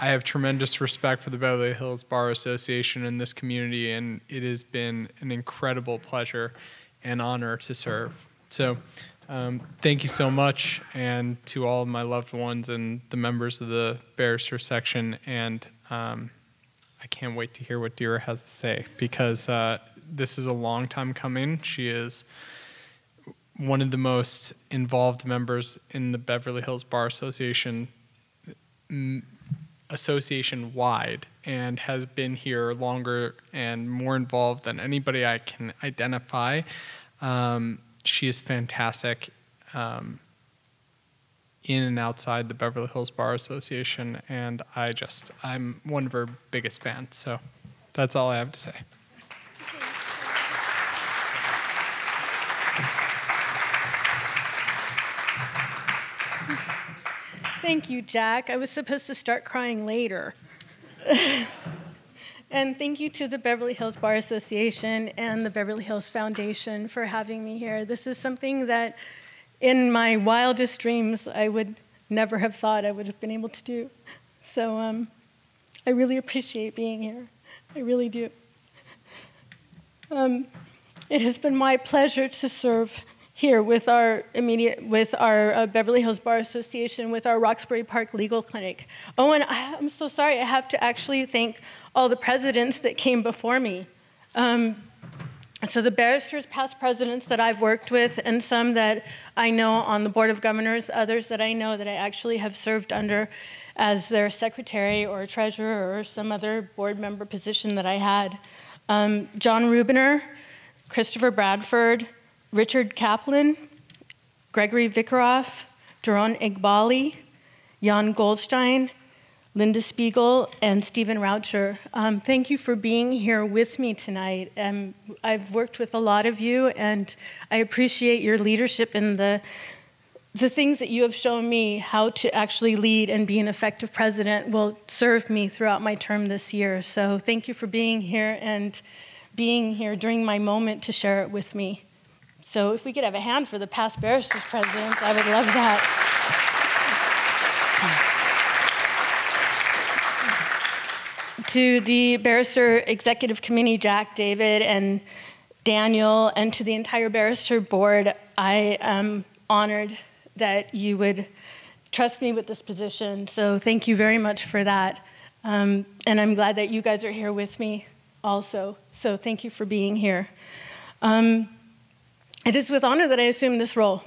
i have tremendous respect for the beverly hills bar association and this community and it has been an incredible pleasure and honor to serve. So um, thank you so much and to all of my loved ones and the members of the barrister section and um, I can't wait to hear what Dira has to say because uh, this is a long time coming. She is one of the most involved members in the Beverly Hills Bar Association association wide and has been here longer and more involved than anybody I can identify. Um, she is fantastic um, in and outside the Beverly Hills Bar Association, and I just I'm one of her biggest fans. So that's all I have to say. Thank you, Jack. I was supposed to start crying later. and thank you to the Beverly Hills Bar Association and the Beverly Hills Foundation for having me here. This is something that, in my wildest dreams, I would never have thought I would have been able to do. So um, I really appreciate being here. I really do. Um, it has been my pleasure to serve here with our immediate, with our uh, Beverly Hills Bar Association, with our Roxbury Park Legal Clinic. Oh, and I, am so sorry, I have to actually thank all the presidents that came before me. Um, so the barristers, past presidents that I've worked with, and some that I know on the Board of Governors, others that I know that I actually have served under as their secretary or treasurer or some other board member position that I had. Um, John Rubiner, Christopher Bradford, Richard Kaplan, Gregory Vikaroff, Doron Eghbali, Jan Goldstein, Linda Spiegel, and Stephen Raucher. Um, thank you for being here with me tonight. Um, I've worked with a lot of you, and I appreciate your leadership in the the things that you have shown me how to actually lead and be an effective president will serve me throughout my term this year. So thank you for being here and being here during my moment to share it with me. So if we could have a hand for the past barristers presidents, I would love that. to the barrister executive committee, Jack, David, and Daniel, and to the entire barrister board, I am honored that you would trust me with this position. So thank you very much for that. Um, and I'm glad that you guys are here with me also. So thank you for being here. Um, it is with honor that I assume this role.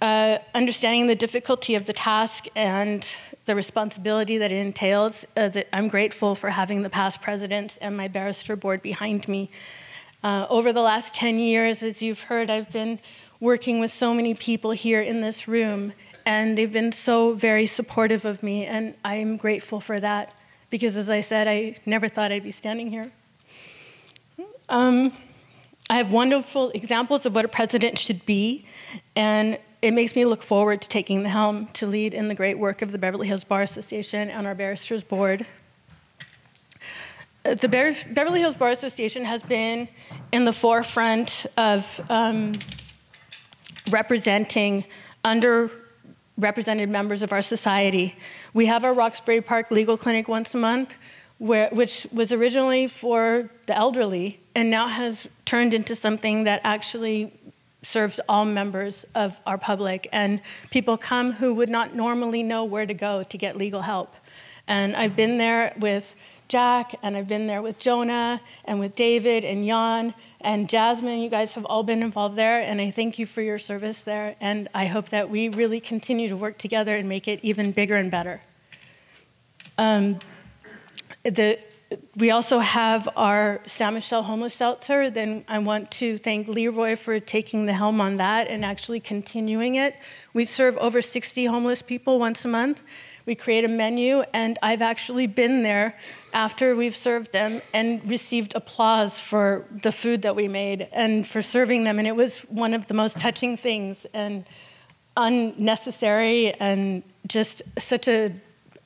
Uh, understanding the difficulty of the task and the responsibility that it entails, uh, that I'm grateful for having the past presidents and my barrister board behind me. Uh, over the last 10 years, as you've heard, I've been working with so many people here in this room, and they've been so very supportive of me, and I'm grateful for that because, as I said, I never thought I'd be standing here. Um, I have wonderful examples of what a president should be, and it makes me look forward to taking the helm to lead in the great work of the Beverly Hills Bar Association and our Barristers Board. Uh, the Beverly Hills Bar Association has been in the forefront of um, representing underrepresented members of our society. We have our Roxbury Park Legal Clinic once a month, where, which was originally for the elderly and now has turned into something that actually serves all members of our public. And people come who would not normally know where to go to get legal help. And I've been there with Jack, and I've been there with Jonah, and with David, and Jan, and Jasmine. You guys have all been involved there, and I thank you for your service there. And I hope that we really continue to work together and make it even bigger and better. Um, the, we also have our San Michelle homeless shelter. Then I want to thank Leroy for taking the helm on that and actually continuing it. We serve over 60 homeless people once a month. We create a menu, and I've actually been there after we've served them and received applause for the food that we made and for serving them. And it was one of the most touching things and unnecessary and just such a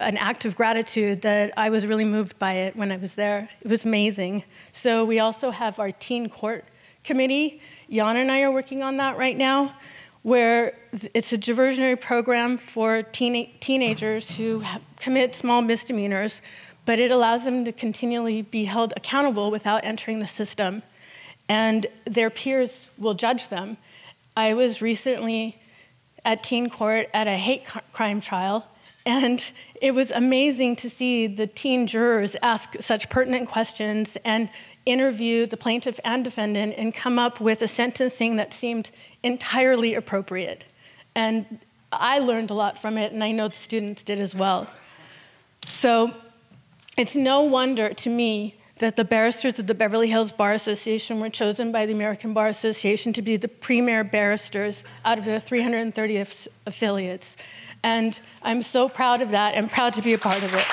an act of gratitude that I was really moved by it when I was there. It was amazing. So we also have our teen court committee. Jan and I are working on that right now, where it's a diversionary program for teen- teenagers who commit small misdemeanors, but it allows them to continually be held accountable without entering the system. And their peers will judge them. I was recently at teen court at a hate crime trial and it was amazing to see the teen jurors ask such pertinent questions and interview the plaintiff and defendant and come up with a sentencing that seemed entirely appropriate. And I learned a lot from it, and I know the students did as well. So it's no wonder to me that the barristers of the Beverly Hills Bar Association were chosen by the American Bar Association to be the premier barristers out of their 330 affiliates. And I'm so proud of that and proud to be a part of it.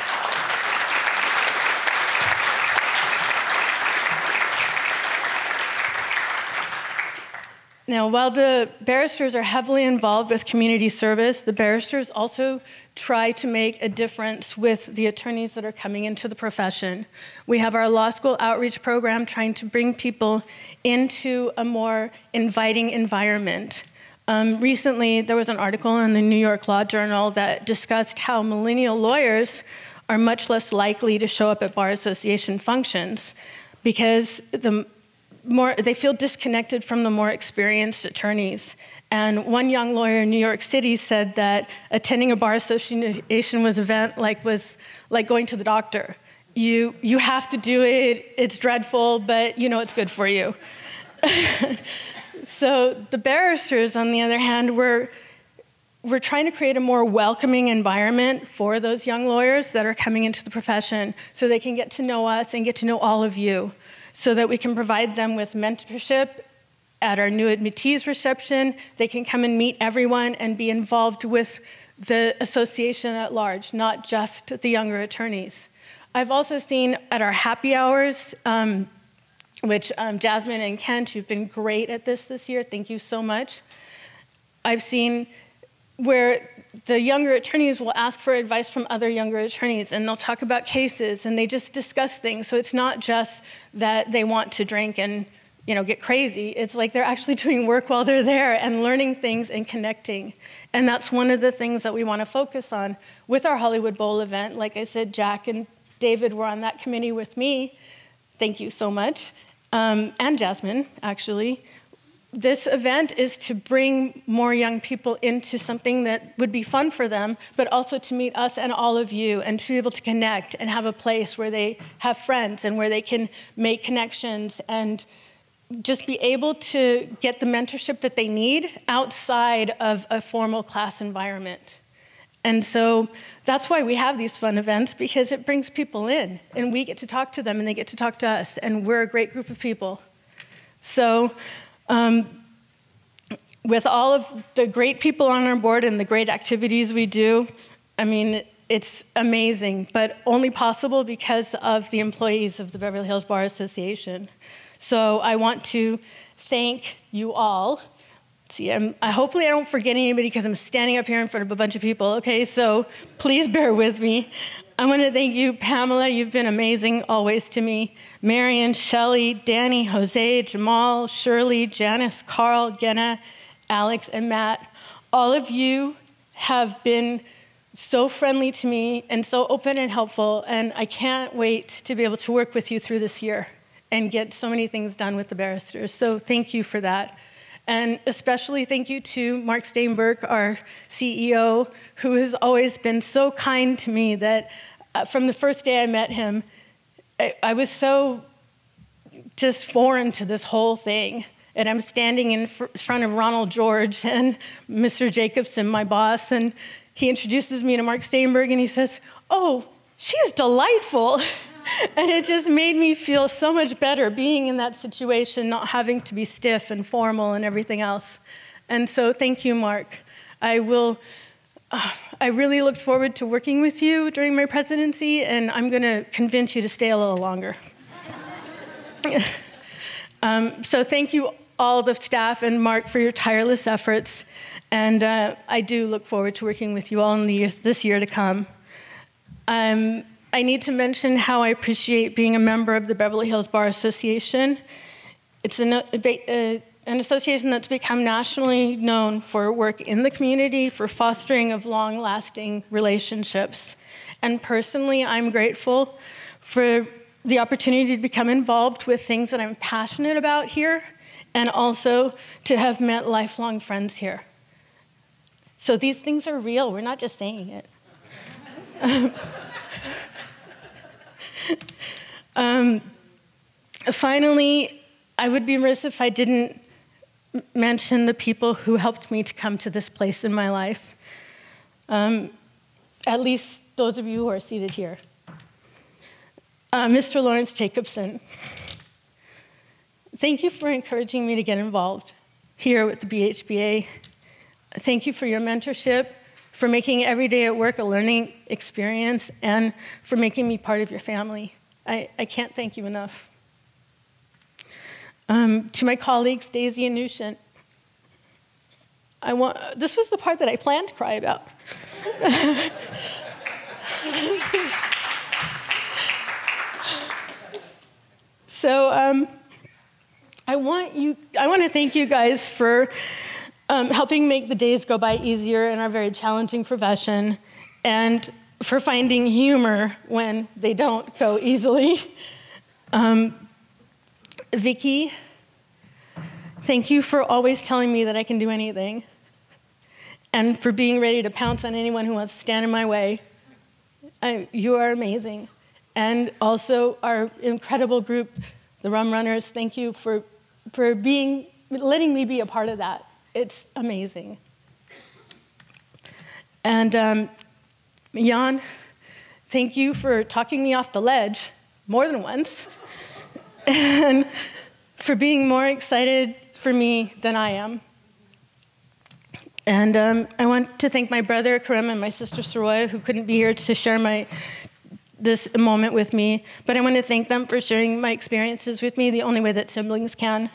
Now, while the barristers are heavily involved with community service, the barristers also try to make a difference with the attorneys that are coming into the profession. We have our law school outreach program trying to bring people into a more inviting environment. Um, recently, there was an article in the New York Law Journal that discussed how millennial lawyers are much less likely to show up at bar association functions because the more they feel disconnected from the more experienced attorneys. And one young lawyer in New York City said that attending a bar association was event like was like going to the doctor. You you have to do it. It's dreadful, but you know it's good for you. So the barristers, on the other hand, were we're trying to create a more welcoming environment for those young lawyers that are coming into the profession so they can get to know us and get to know all of you so that we can provide them with mentorship at our new admittees reception. They can come and meet everyone and be involved with the association at large, not just the younger attorneys. I've also seen at our happy hours, um, which um, Jasmine and Kent, you've been great at this this year. Thank you so much. I've seen where the younger attorneys will ask for advice from other younger attorneys and they'll talk about cases and they just discuss things. So it's not just that they want to drink and you know get crazy. It's like they're actually doing work while they're there and learning things and connecting. And that's one of the things that we want to focus on with our Hollywood Bowl event. Like I said, Jack and David were on that committee with me. Thank you so much um, and Jasmine, actually, this event is to bring more young people into something that would be fun for them, but also to meet us and all of you and to be able to connect and have a place where they have friends and where they can make connections and just be able to get the mentorship that they need outside of a formal class environment. And so that's why we have these fun events because it brings people in and we get to talk to them and they get to talk to us and we're a great group of people. So um, with all of the great people on our board and the great activities we do, I mean, it's amazing, but only possible because of the employees of the Beverly Hills Bar Association. So I want to thank you all. See, I'm, I, hopefully I don't forget anybody because I'm standing up here in front of a bunch of people. Okay, so please bear with me. I want to thank you, Pamela. You've been amazing always to me. Marion, Shelley, Danny, Jose, Jamal, Shirley, Janice, Carl, Jenna, Alex, and Matt. All of you have been so friendly to me and so open and helpful, and I can't wait to be able to work with you through this year and get so many things done with the barristers. So thank you for that. And especially thank you to Marc Staenberg, our CEO, who has always been so kind to me that uh, from the first day I met him, I, I, was so just foreign to this whole thing. And I'm standing in fr- front of Ronald George and Mr. Jacobson, my boss, and he introduces me to Marc Staenberg and he says, Oh, she's delightful. and it just made me feel so much better being in that situation, not having to be stiff and formal and everything else. And so, thank you, Marc. I will. Uh, I really looked forward to working with you during my presidency, and I'm going to convince you to stay a little longer. um, so, thank you, all the staff and Marc, for your tireless efforts. And uh, I do look forward to working with you all in the years, this year to come. Um, I need to mention how I appreciate being a member of the Beverly Hills Bar Association. It's an, uh, a, uh, an association that's become nationally known for work in the community for fostering of long lasting relationships. And personally, I'm grateful for the opportunity to become involved with things that I'm passionate about here and also to have met lifelong friends here. So these things are real, we're not just saying it. um, finally, I would be remiss if I didn't mention the people who helped me to come to this place in my life. Um, at least those of you who are seated here. Uh, Mr. Lawrence Jacobson, thank you for encouraging me to get involved here with the BHBA. Thank you for your mentorship for making every day at work a learning experience, and for making me part of your family. I, I can't thank you enough. Um, to my colleagues, Daisy and Nushin, I want, this was the part that I planned to cry about. so um, I want you, I want to thank you guys for um, helping make the days go by easier in our very challenging profession, and for finding humor when they don't go easily. Um, thank you for always telling me that I can do anything, and for being ready to pounce on anyone who wants to stand in my way. I, you are amazing. And also, our incredible group, the Rum Runners, thank you for, for being, letting me be a part of that. It's amazing. And um, Jan, thank you for talking me off the ledge more than once, and for being more excited for me than I am. And um, I want to thank my brother Karim and my sister Soroya, who couldn't be here to share my this moment with me. But I want to thank them for sharing my experiences with me the only way that siblings can.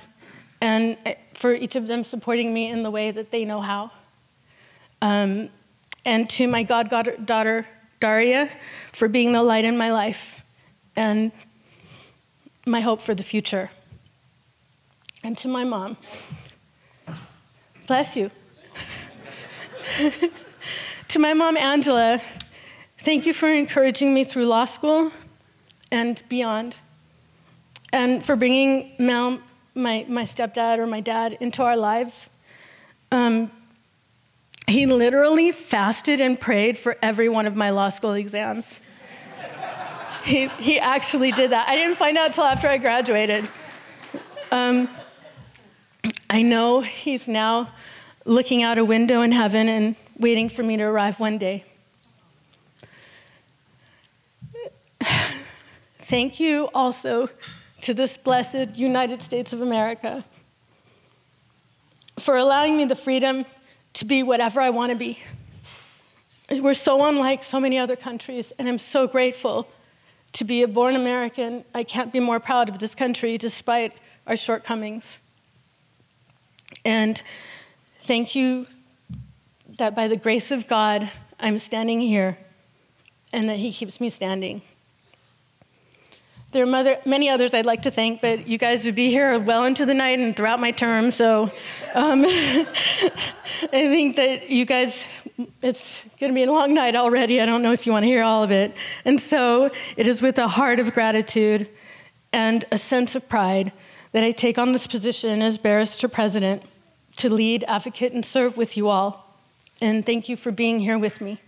And for each of them supporting me in the way that they know how. Um, and to my goddaughter, Daria, for being the light in my life and my hope for the future. And to my mom, bless you. to my mom, Angela, thank you for encouraging me through law school and beyond, and for bringing Mel my, my stepdad or my dad into our lives. Um, he literally fasted and prayed for every one of my law school exams. he, he actually did that. I didn't find out until after I graduated. Um, I know he's now looking out a window in heaven and waiting for me to arrive one day. Thank you also to this blessed United States of America for allowing me the freedom to be whatever I want to be. We're so unlike so many other countries, and I'm so grateful to be a born American. I can't be more proud of this country despite our shortcomings. And thank you that by the grace of God, I'm standing here and that He keeps me standing. There are mother, many others I'd like to thank, but you guys would be here well into the night and throughout my term, so um, I think that you guys, it's going to be a long night already. I don't know if you want to hear all of it. And so it is with a heart of gratitude and a sense of pride that I take on this position as barrister president to lead, advocate, and serve with you all. And thank you for being here with me.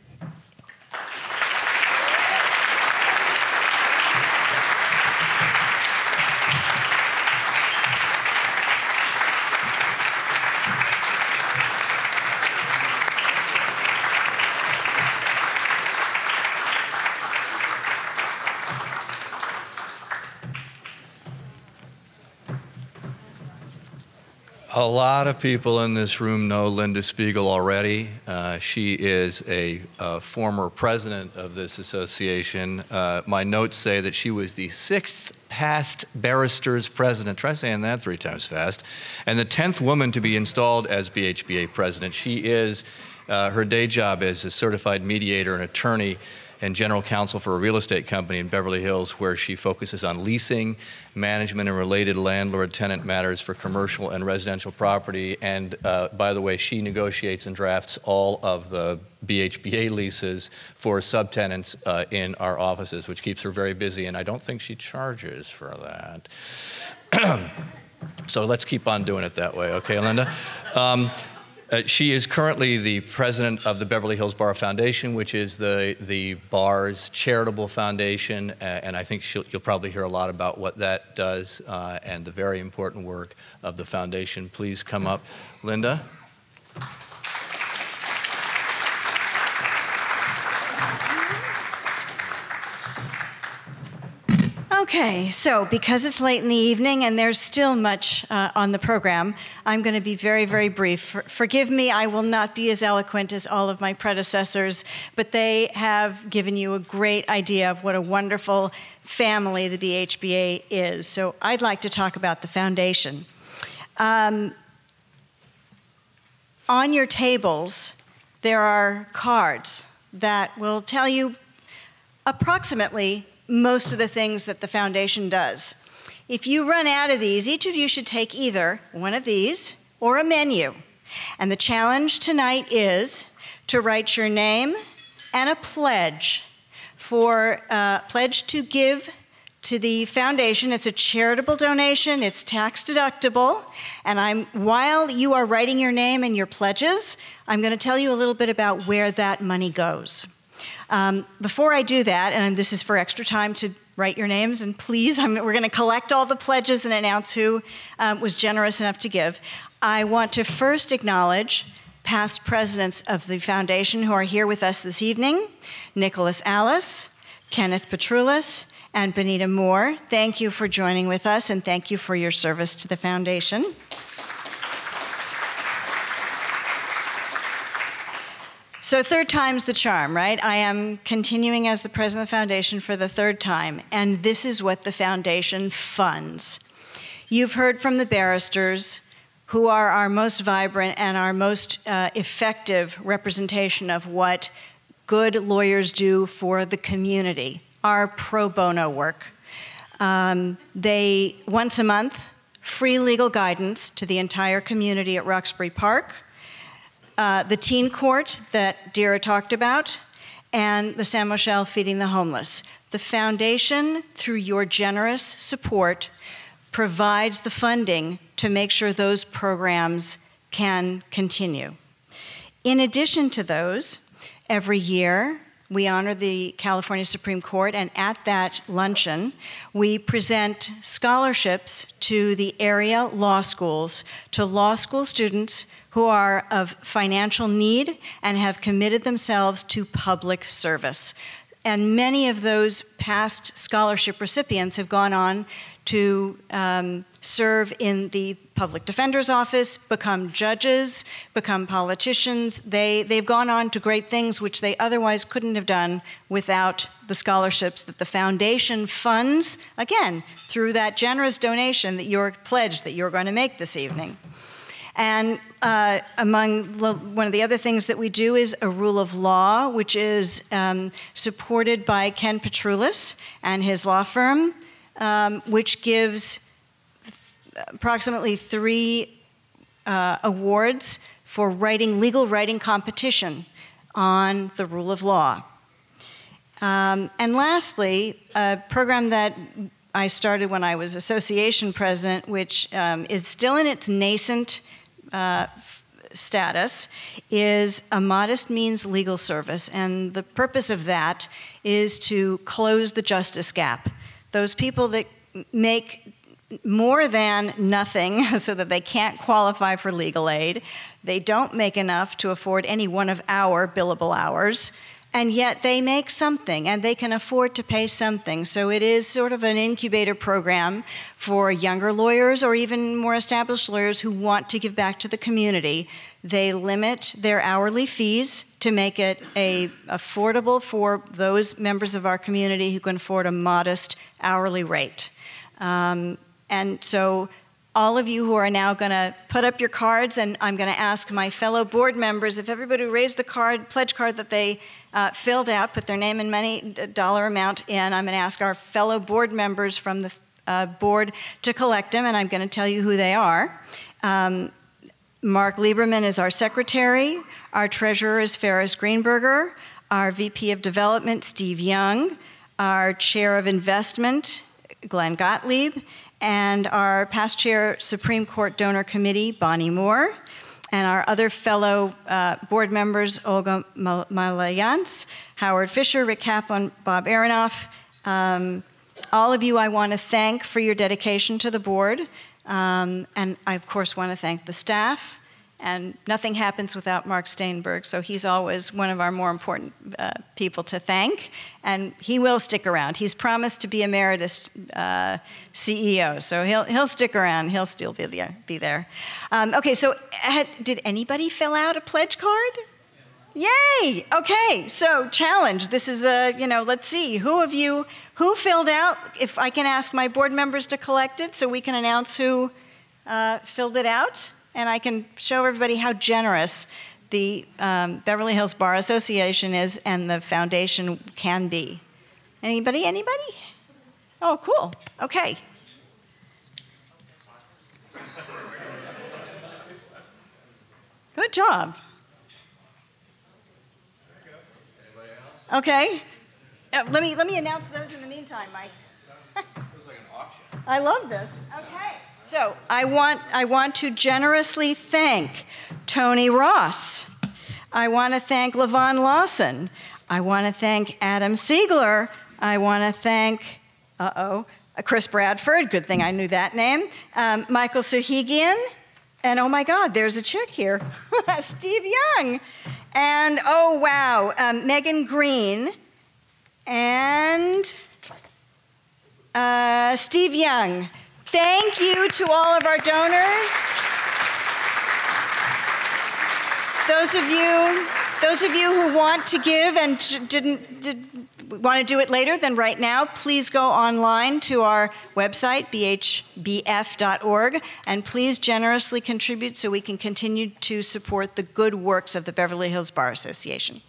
A lot of people in this room know Linda Spiegel already. Uh, she is a, a, former president of this association. Uh, my notes say that she was the sixth past barristers president. Try saying that three times fast. And the 10th woman to be installed as BHBA president. She is, uh, her day job is a certified mediator and attorney and general counsel for a real estate company in Beverly Hills where she focuses on leasing, management, and related landlord tenant matters for commercial and residential property. And uh, by the way, she negotiates and drafts all of the BHBA leases for subtenants uh, in our offices, which keeps her very busy. And I don't think she charges for that. so let's keep on doing it that way, okay, Linda? Um, uh, she is currently the president of the Beverly Hills Bar Foundation, which is the, the bar's charitable foundation, uh, and I think you'll probably hear a lot about what that does uh, and the very important work of the foundation. Please come up, Linda. Okay, so because it's late in the evening and there's still much uh, on the program, I'm going to be very, very brief. For, forgive me, I will not be as eloquent as all of my predecessors, but they have given you a great idea of what a wonderful family the BHBA is. So I'd like to talk about the foundation. Um, on your tables, there are cards that will tell you approximately most of the things that the foundation does. If you run out of these, each of you should take either one of these or a menu. And the challenge tonight is to write your name and a pledge for uh, pledge to give to the foundation. It's a charitable donation. It's tax deductible. And I'm while you are writing your name and your pledges, I'm going to tell you a little bit about where that money goes. Um, before I do that, and this is for extra time to write your names, and please, I'm, we're going to collect all the pledges and announce who um, was generous enough to give. I want to first acknowledge past presidents of the foundation who are here with us this evening Nicholas Alice, Kenneth Petrulis, and Benita Moore. Thank you for joining with us, and thank you for your service to the foundation. So, third time's the charm, right? I am continuing as the president of the foundation for the third time, and this is what the foundation funds. You've heard from the barristers who are our most vibrant and our most uh, effective representation of what good lawyers do for the community, our pro bono work. Um, they, once a month, free legal guidance to the entire community at Roxbury Park uh, the teen court that Dira talked about, and the San Michelle Feeding the Homeless. The foundation, through your generous support, provides the funding to make sure those programs can continue. In addition to those, every year we honor the California Supreme Court, and at that luncheon, we present scholarships to the area law schools, to law school students who are of financial need and have committed themselves to public service. And many of those past scholarship recipients have gone on to um, serve in the public defender's office, become judges, become politicians. They, they've gone on to great things which they otherwise couldn't have done without the scholarships that the foundation funds, again, through that generous donation that you're pledged that you're going to make this evening. And uh, among one of the other things that we do is a rule of law, which is um, supported by Ken Petrulis and his law firm um, which gives approximately three uh, awards for writing legal writing competition on the rule of law. Um, and lastly, a program that I started when I was association president, which um, is still in its nascent uh, status, is a modest means legal service. And the purpose of that is to close the justice gap those people that make more than nothing so that they can't qualify for legal aid. They don't make enough to afford any one of our billable hours, and yet they make something and they can afford to pay something. So it is sort of an incubator program for younger lawyers or even more established lawyers who want to give back to the community. They limit their hourly fees to make it a, affordable for those members of our community who can afford a modest hourly rate. Um, and so all of you who are now going to put up your cards, and I'm going to ask my fellow board members if everybody raised the card, pledge card that they uh, filled out, put their name and money dollar amount in. I'm going to ask our fellow board members from the uh, board to collect them, and I'm going to tell you who they are. Um, Mark Lieberman is our secretary. Our treasurer is Ferris Greenberger. Our VP of development, Steve Young. Our chair of investment, Glenn Gottlieb. And our past chair, Supreme Court Donor Committee, Bonnie Moore. And our other fellow uh, board members, Olga Malayans, Howard Fisher, Rick Kaplan, Bob Aronoff. Um, all of you I want to thank for your dedication to the board. Um, and I, of course, want to thank the staff. And nothing happens without Marc Staenberg, so he's always one of our more important uh, people to thank. And he will stick around. He's promised to be emeritus uh, CEO, so he'll, he'll stick around. He'll still be there. Be there. Um, okay, so had, did anybody fill out a pledge card? Yay! Okay, so challenge. This is a, you know, let's see. Who of you, who filled out? If I can ask my board members to collect it so we can announce who uh, filled it out and I can show everybody how generous the um, Beverly Hills Bar Association is and the foundation can be. Anybody? Anybody? Oh, cool. Okay. Good job. Okay. Uh, let me let me announce those in the meantime, Mike. I love this. Okay. So I want I want to generously thank Tony Ross. I want to thank Levon Lawson. I want to thank Adam Siegler. I want to thank, uh oh, Chris Bradford. Good thing I knew that name. Um, Michael Sohigian. And oh my God, there's a chick here, Steve Young. And oh wow, um, Megan Green and uh, Steve Young. Thank you to all of our donors. Those of you, those of you who want to give and didn't did, want to do it later than right now, please go online to our website, bhbf.org, and please generously contribute so we can continue to support the good works of the Beverly Hills Bar Association.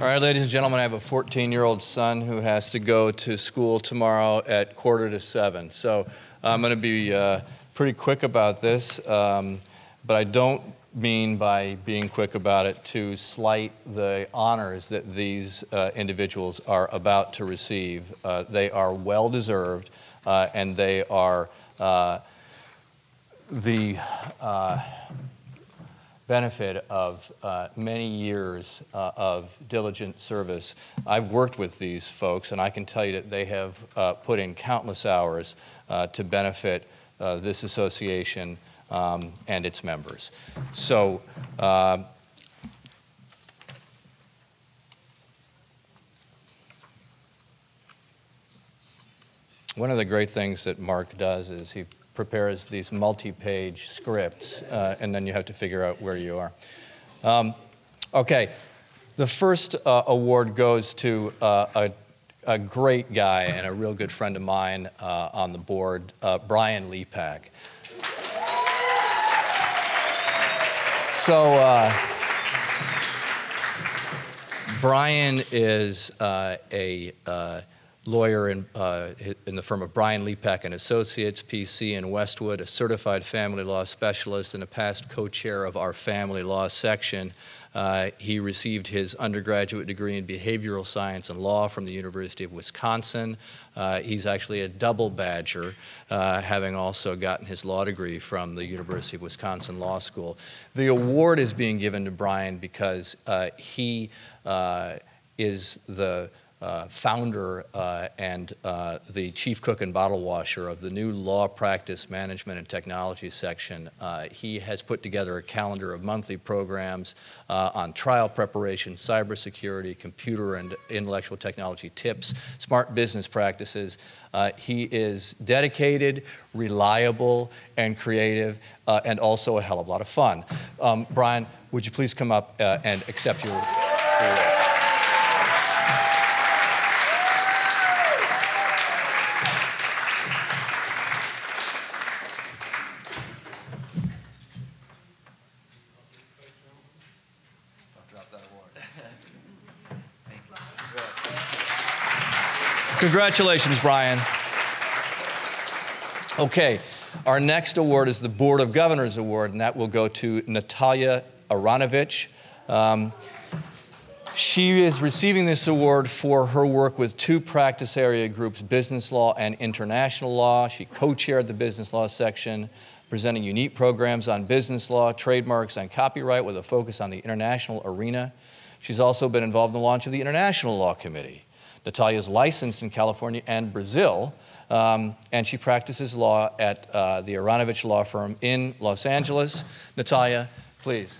All right, ladies and gentlemen, I have a 14 year old son who has to go to school tomorrow at quarter to seven. So I'm going to be uh, pretty quick about this, um, but I don't mean by being quick about it to slight the honors that these uh, individuals are about to receive. Uh, they are well deserved uh, and they are uh, the uh, benefit of uh, many years of diligent service. I've worked with these folks and I can tell you that they have put in countless hours to benefit this association um, and its members. So, uh, one of the great things that Marc does is he prepares these multi-page scripts, uh, and then you have to figure out where you are. Um, okay, the first uh, award goes to uh, a, a, great guy and a real good friend of mine uh, on the board, uh, Brian Lepak. So, Brian is a lawyer in, uh, in the firm of Brian Lepak and Associates, PC in Westwood, a certified family law specialist and a past co-chair of our family law section. Uh, he received his undergraduate degree in behavioral science and law from the University of Wisconsin. Uh, he's actually a double badger, uh, having also gotten his law degree from the University of Wisconsin Law School. The award is being given to Brian because uh, he uh, is the uh, founder uh, and uh, the chief cook and bottle washer of the new law practice management and technology section. Uh, he has put together a calendar of monthly programs uh, on trial preparation, cybersecurity, computer and intellectual technology tips, smart business practices. Uh, he is dedicated, reliable, and creative, and also a hell of a lot of fun. Um, Brian, would you please come up and accept your award? Congratulations, Brian. Okay, our next award is the Board of Governors Award, and that will go to Natalia Aranovich. Um, she is receiving this award for her work with two practice area groups, business law and international law. She co chaired the business law section, presenting unique programs on business law, trademarks, and copyright with a focus on the international arena. She's also been involved in the launch of the International Law Committee. Natalia is licensed in California and Brazil, um, and she practices law at uh, the Aranovich Law Firm in Los Angeles. Natalia, please.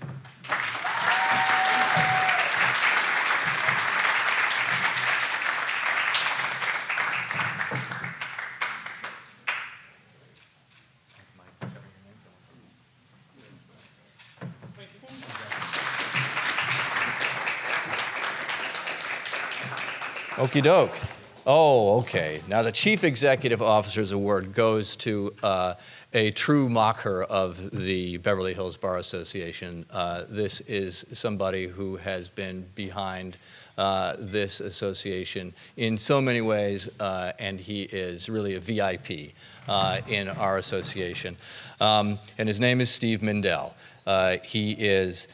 Okie doke. Oh, okay. Now, the Chief Executive Officer's Award goes to uh, a true mocker of the Beverly Hills Bar Association. Uh, this is somebody who has been behind uh, this association in so many ways, uh, and he is really a VIP uh, in our association. Um, and his name is Steve Mindel. Uh, he is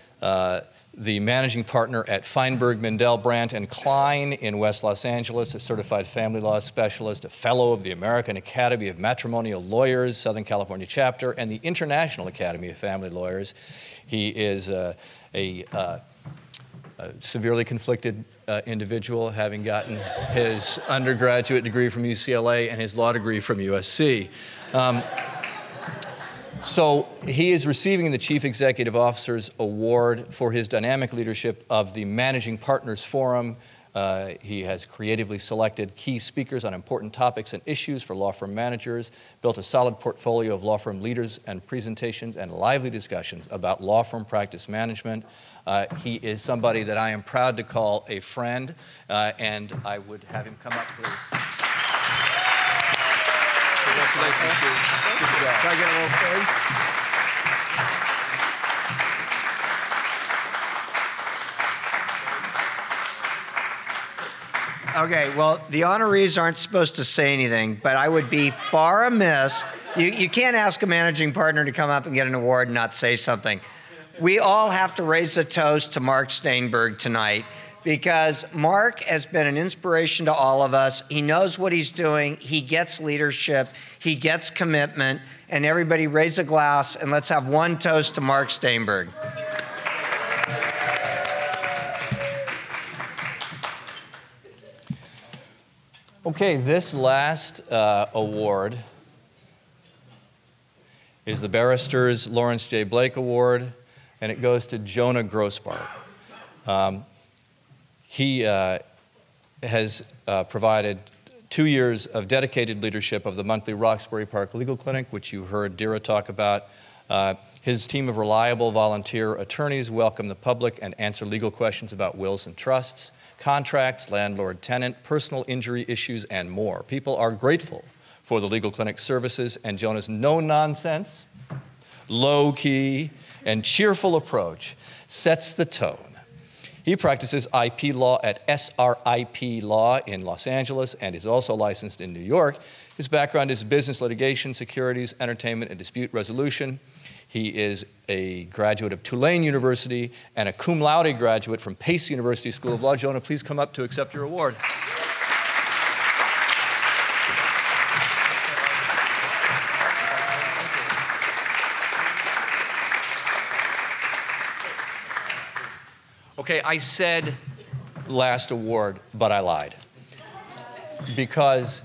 the managing partner at Feinberg, Mindel, Brandt, and Klein in West Los Angeles, a certified family law specialist, a fellow of the American Academy of Matrimonial Lawyers, Southern California chapter, and the International Academy of Family Lawyers. He is uh, a, uh, a, severely conflicted uh, individual, having gotten his undergraduate degree from UCLA and his law degree from USC. Um, so he is receiving the Chief Executive Officer's Award for his dynamic leadership of the Managing Partners Forum. Uh, he has creatively selected key speakers on important topics and issues for law firm managers, built a solid portfolio of law firm leaders and presentations, and lively discussions about law firm practice management. Uh, he is somebody that I am proud to call a friend, uh, and I would have him come up, please. Congratulations. Can I get? Okay, well, the honorees aren't supposed to say anything, but I would be far amiss. You, you can't ask a managing partner to come up and get an award and not say something. we all have to raise a toast to Marc Staenberg tonight because Marc has been an inspiration to all of us. He knows what he's doing, he gets leadership, he gets commitment, and everybody raise a glass and let's have one toast to Marc Staenberg. Okay, this last uh, award is the Barristers Lawrence J. Blake Award, and it goes to Jonah Grossbardt. Um, he uh, has uh, provided two years of dedicated leadership of the monthly Roxbury Park Legal Clinic, which you heard Dira talk about. Uh, his team of reliable volunteer attorneys welcome the public and answer legal questions about wills and trusts contracts, landlord tenant, personal injury issues, and more. People are grateful for the legal clinic services and Jonah's no nonsense, low key, and cheerful approach sets the tone. He practices IP law at SRIP Law in Los Angeles and is also licensed in New York. His background is business litigation, securities, entertainment, and dispute resolution. He is a graduate of Tulane University and a cum laude graduate from Pace University School of Law. Jonah, please come up to accept your award. Okay, I said last award, but I lied. Because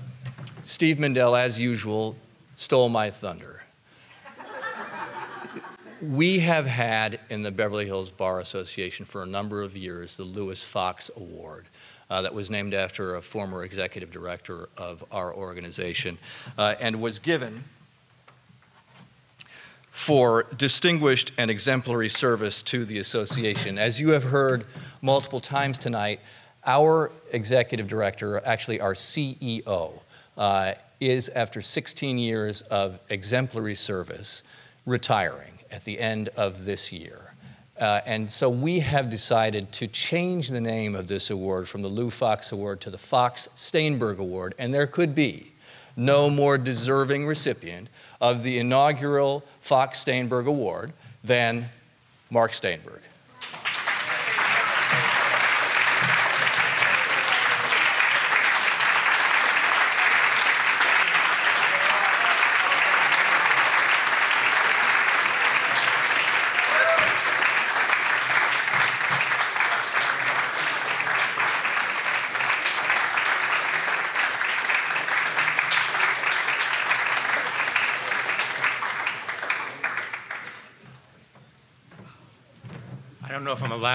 Steve Mindel, as usual, stole my thunder we have had in the Beverly Hills Bar Association for a number of years the Lewis Fox Award. Uh, that was named after a former executive director of our organization uh, and was given for distinguished and exemplary service to the association. As you have heard multiple times tonight, our executive director, actually our CEO, uh, is after 16 years of exemplary service retiring at the end of this year. Uh, and so we have decided to change the name of this award from the Lou Fox Award to the Fox Staenberg Award, and there could be no more deserving recipient of the inaugural Fox Staenberg Award than Marc Staenberg.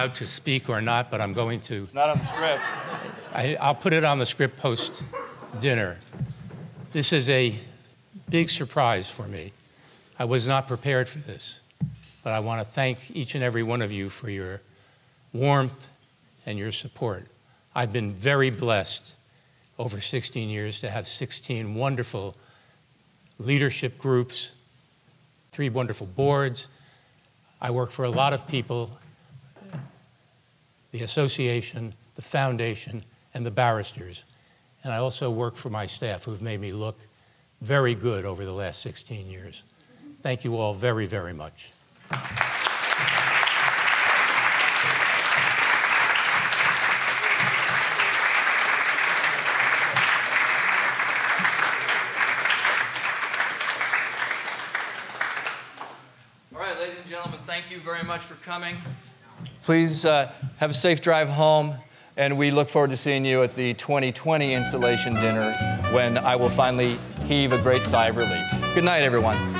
Allowed to speak or not, but I'm going to. It's not on the script. I, I'll put it on the script post dinner. This is a big surprise for me. I was not prepared for this, but I want to thank each and every one of you for your warmth and your support. I've been very blessed over 16 years to have 16 wonderful leadership groups, three wonderful boards. I work for a lot of people the association, the foundation, and the barristers. And I also work for my staff who've made me look very good over the last 16 years. Thank you all very, very much. All right, ladies and gentlemen, thank you very much for coming. Please uh, have a safe drive home, and we look forward to seeing you at the 2020 installation dinner when I will finally heave a great sigh of relief. Good night, everyone.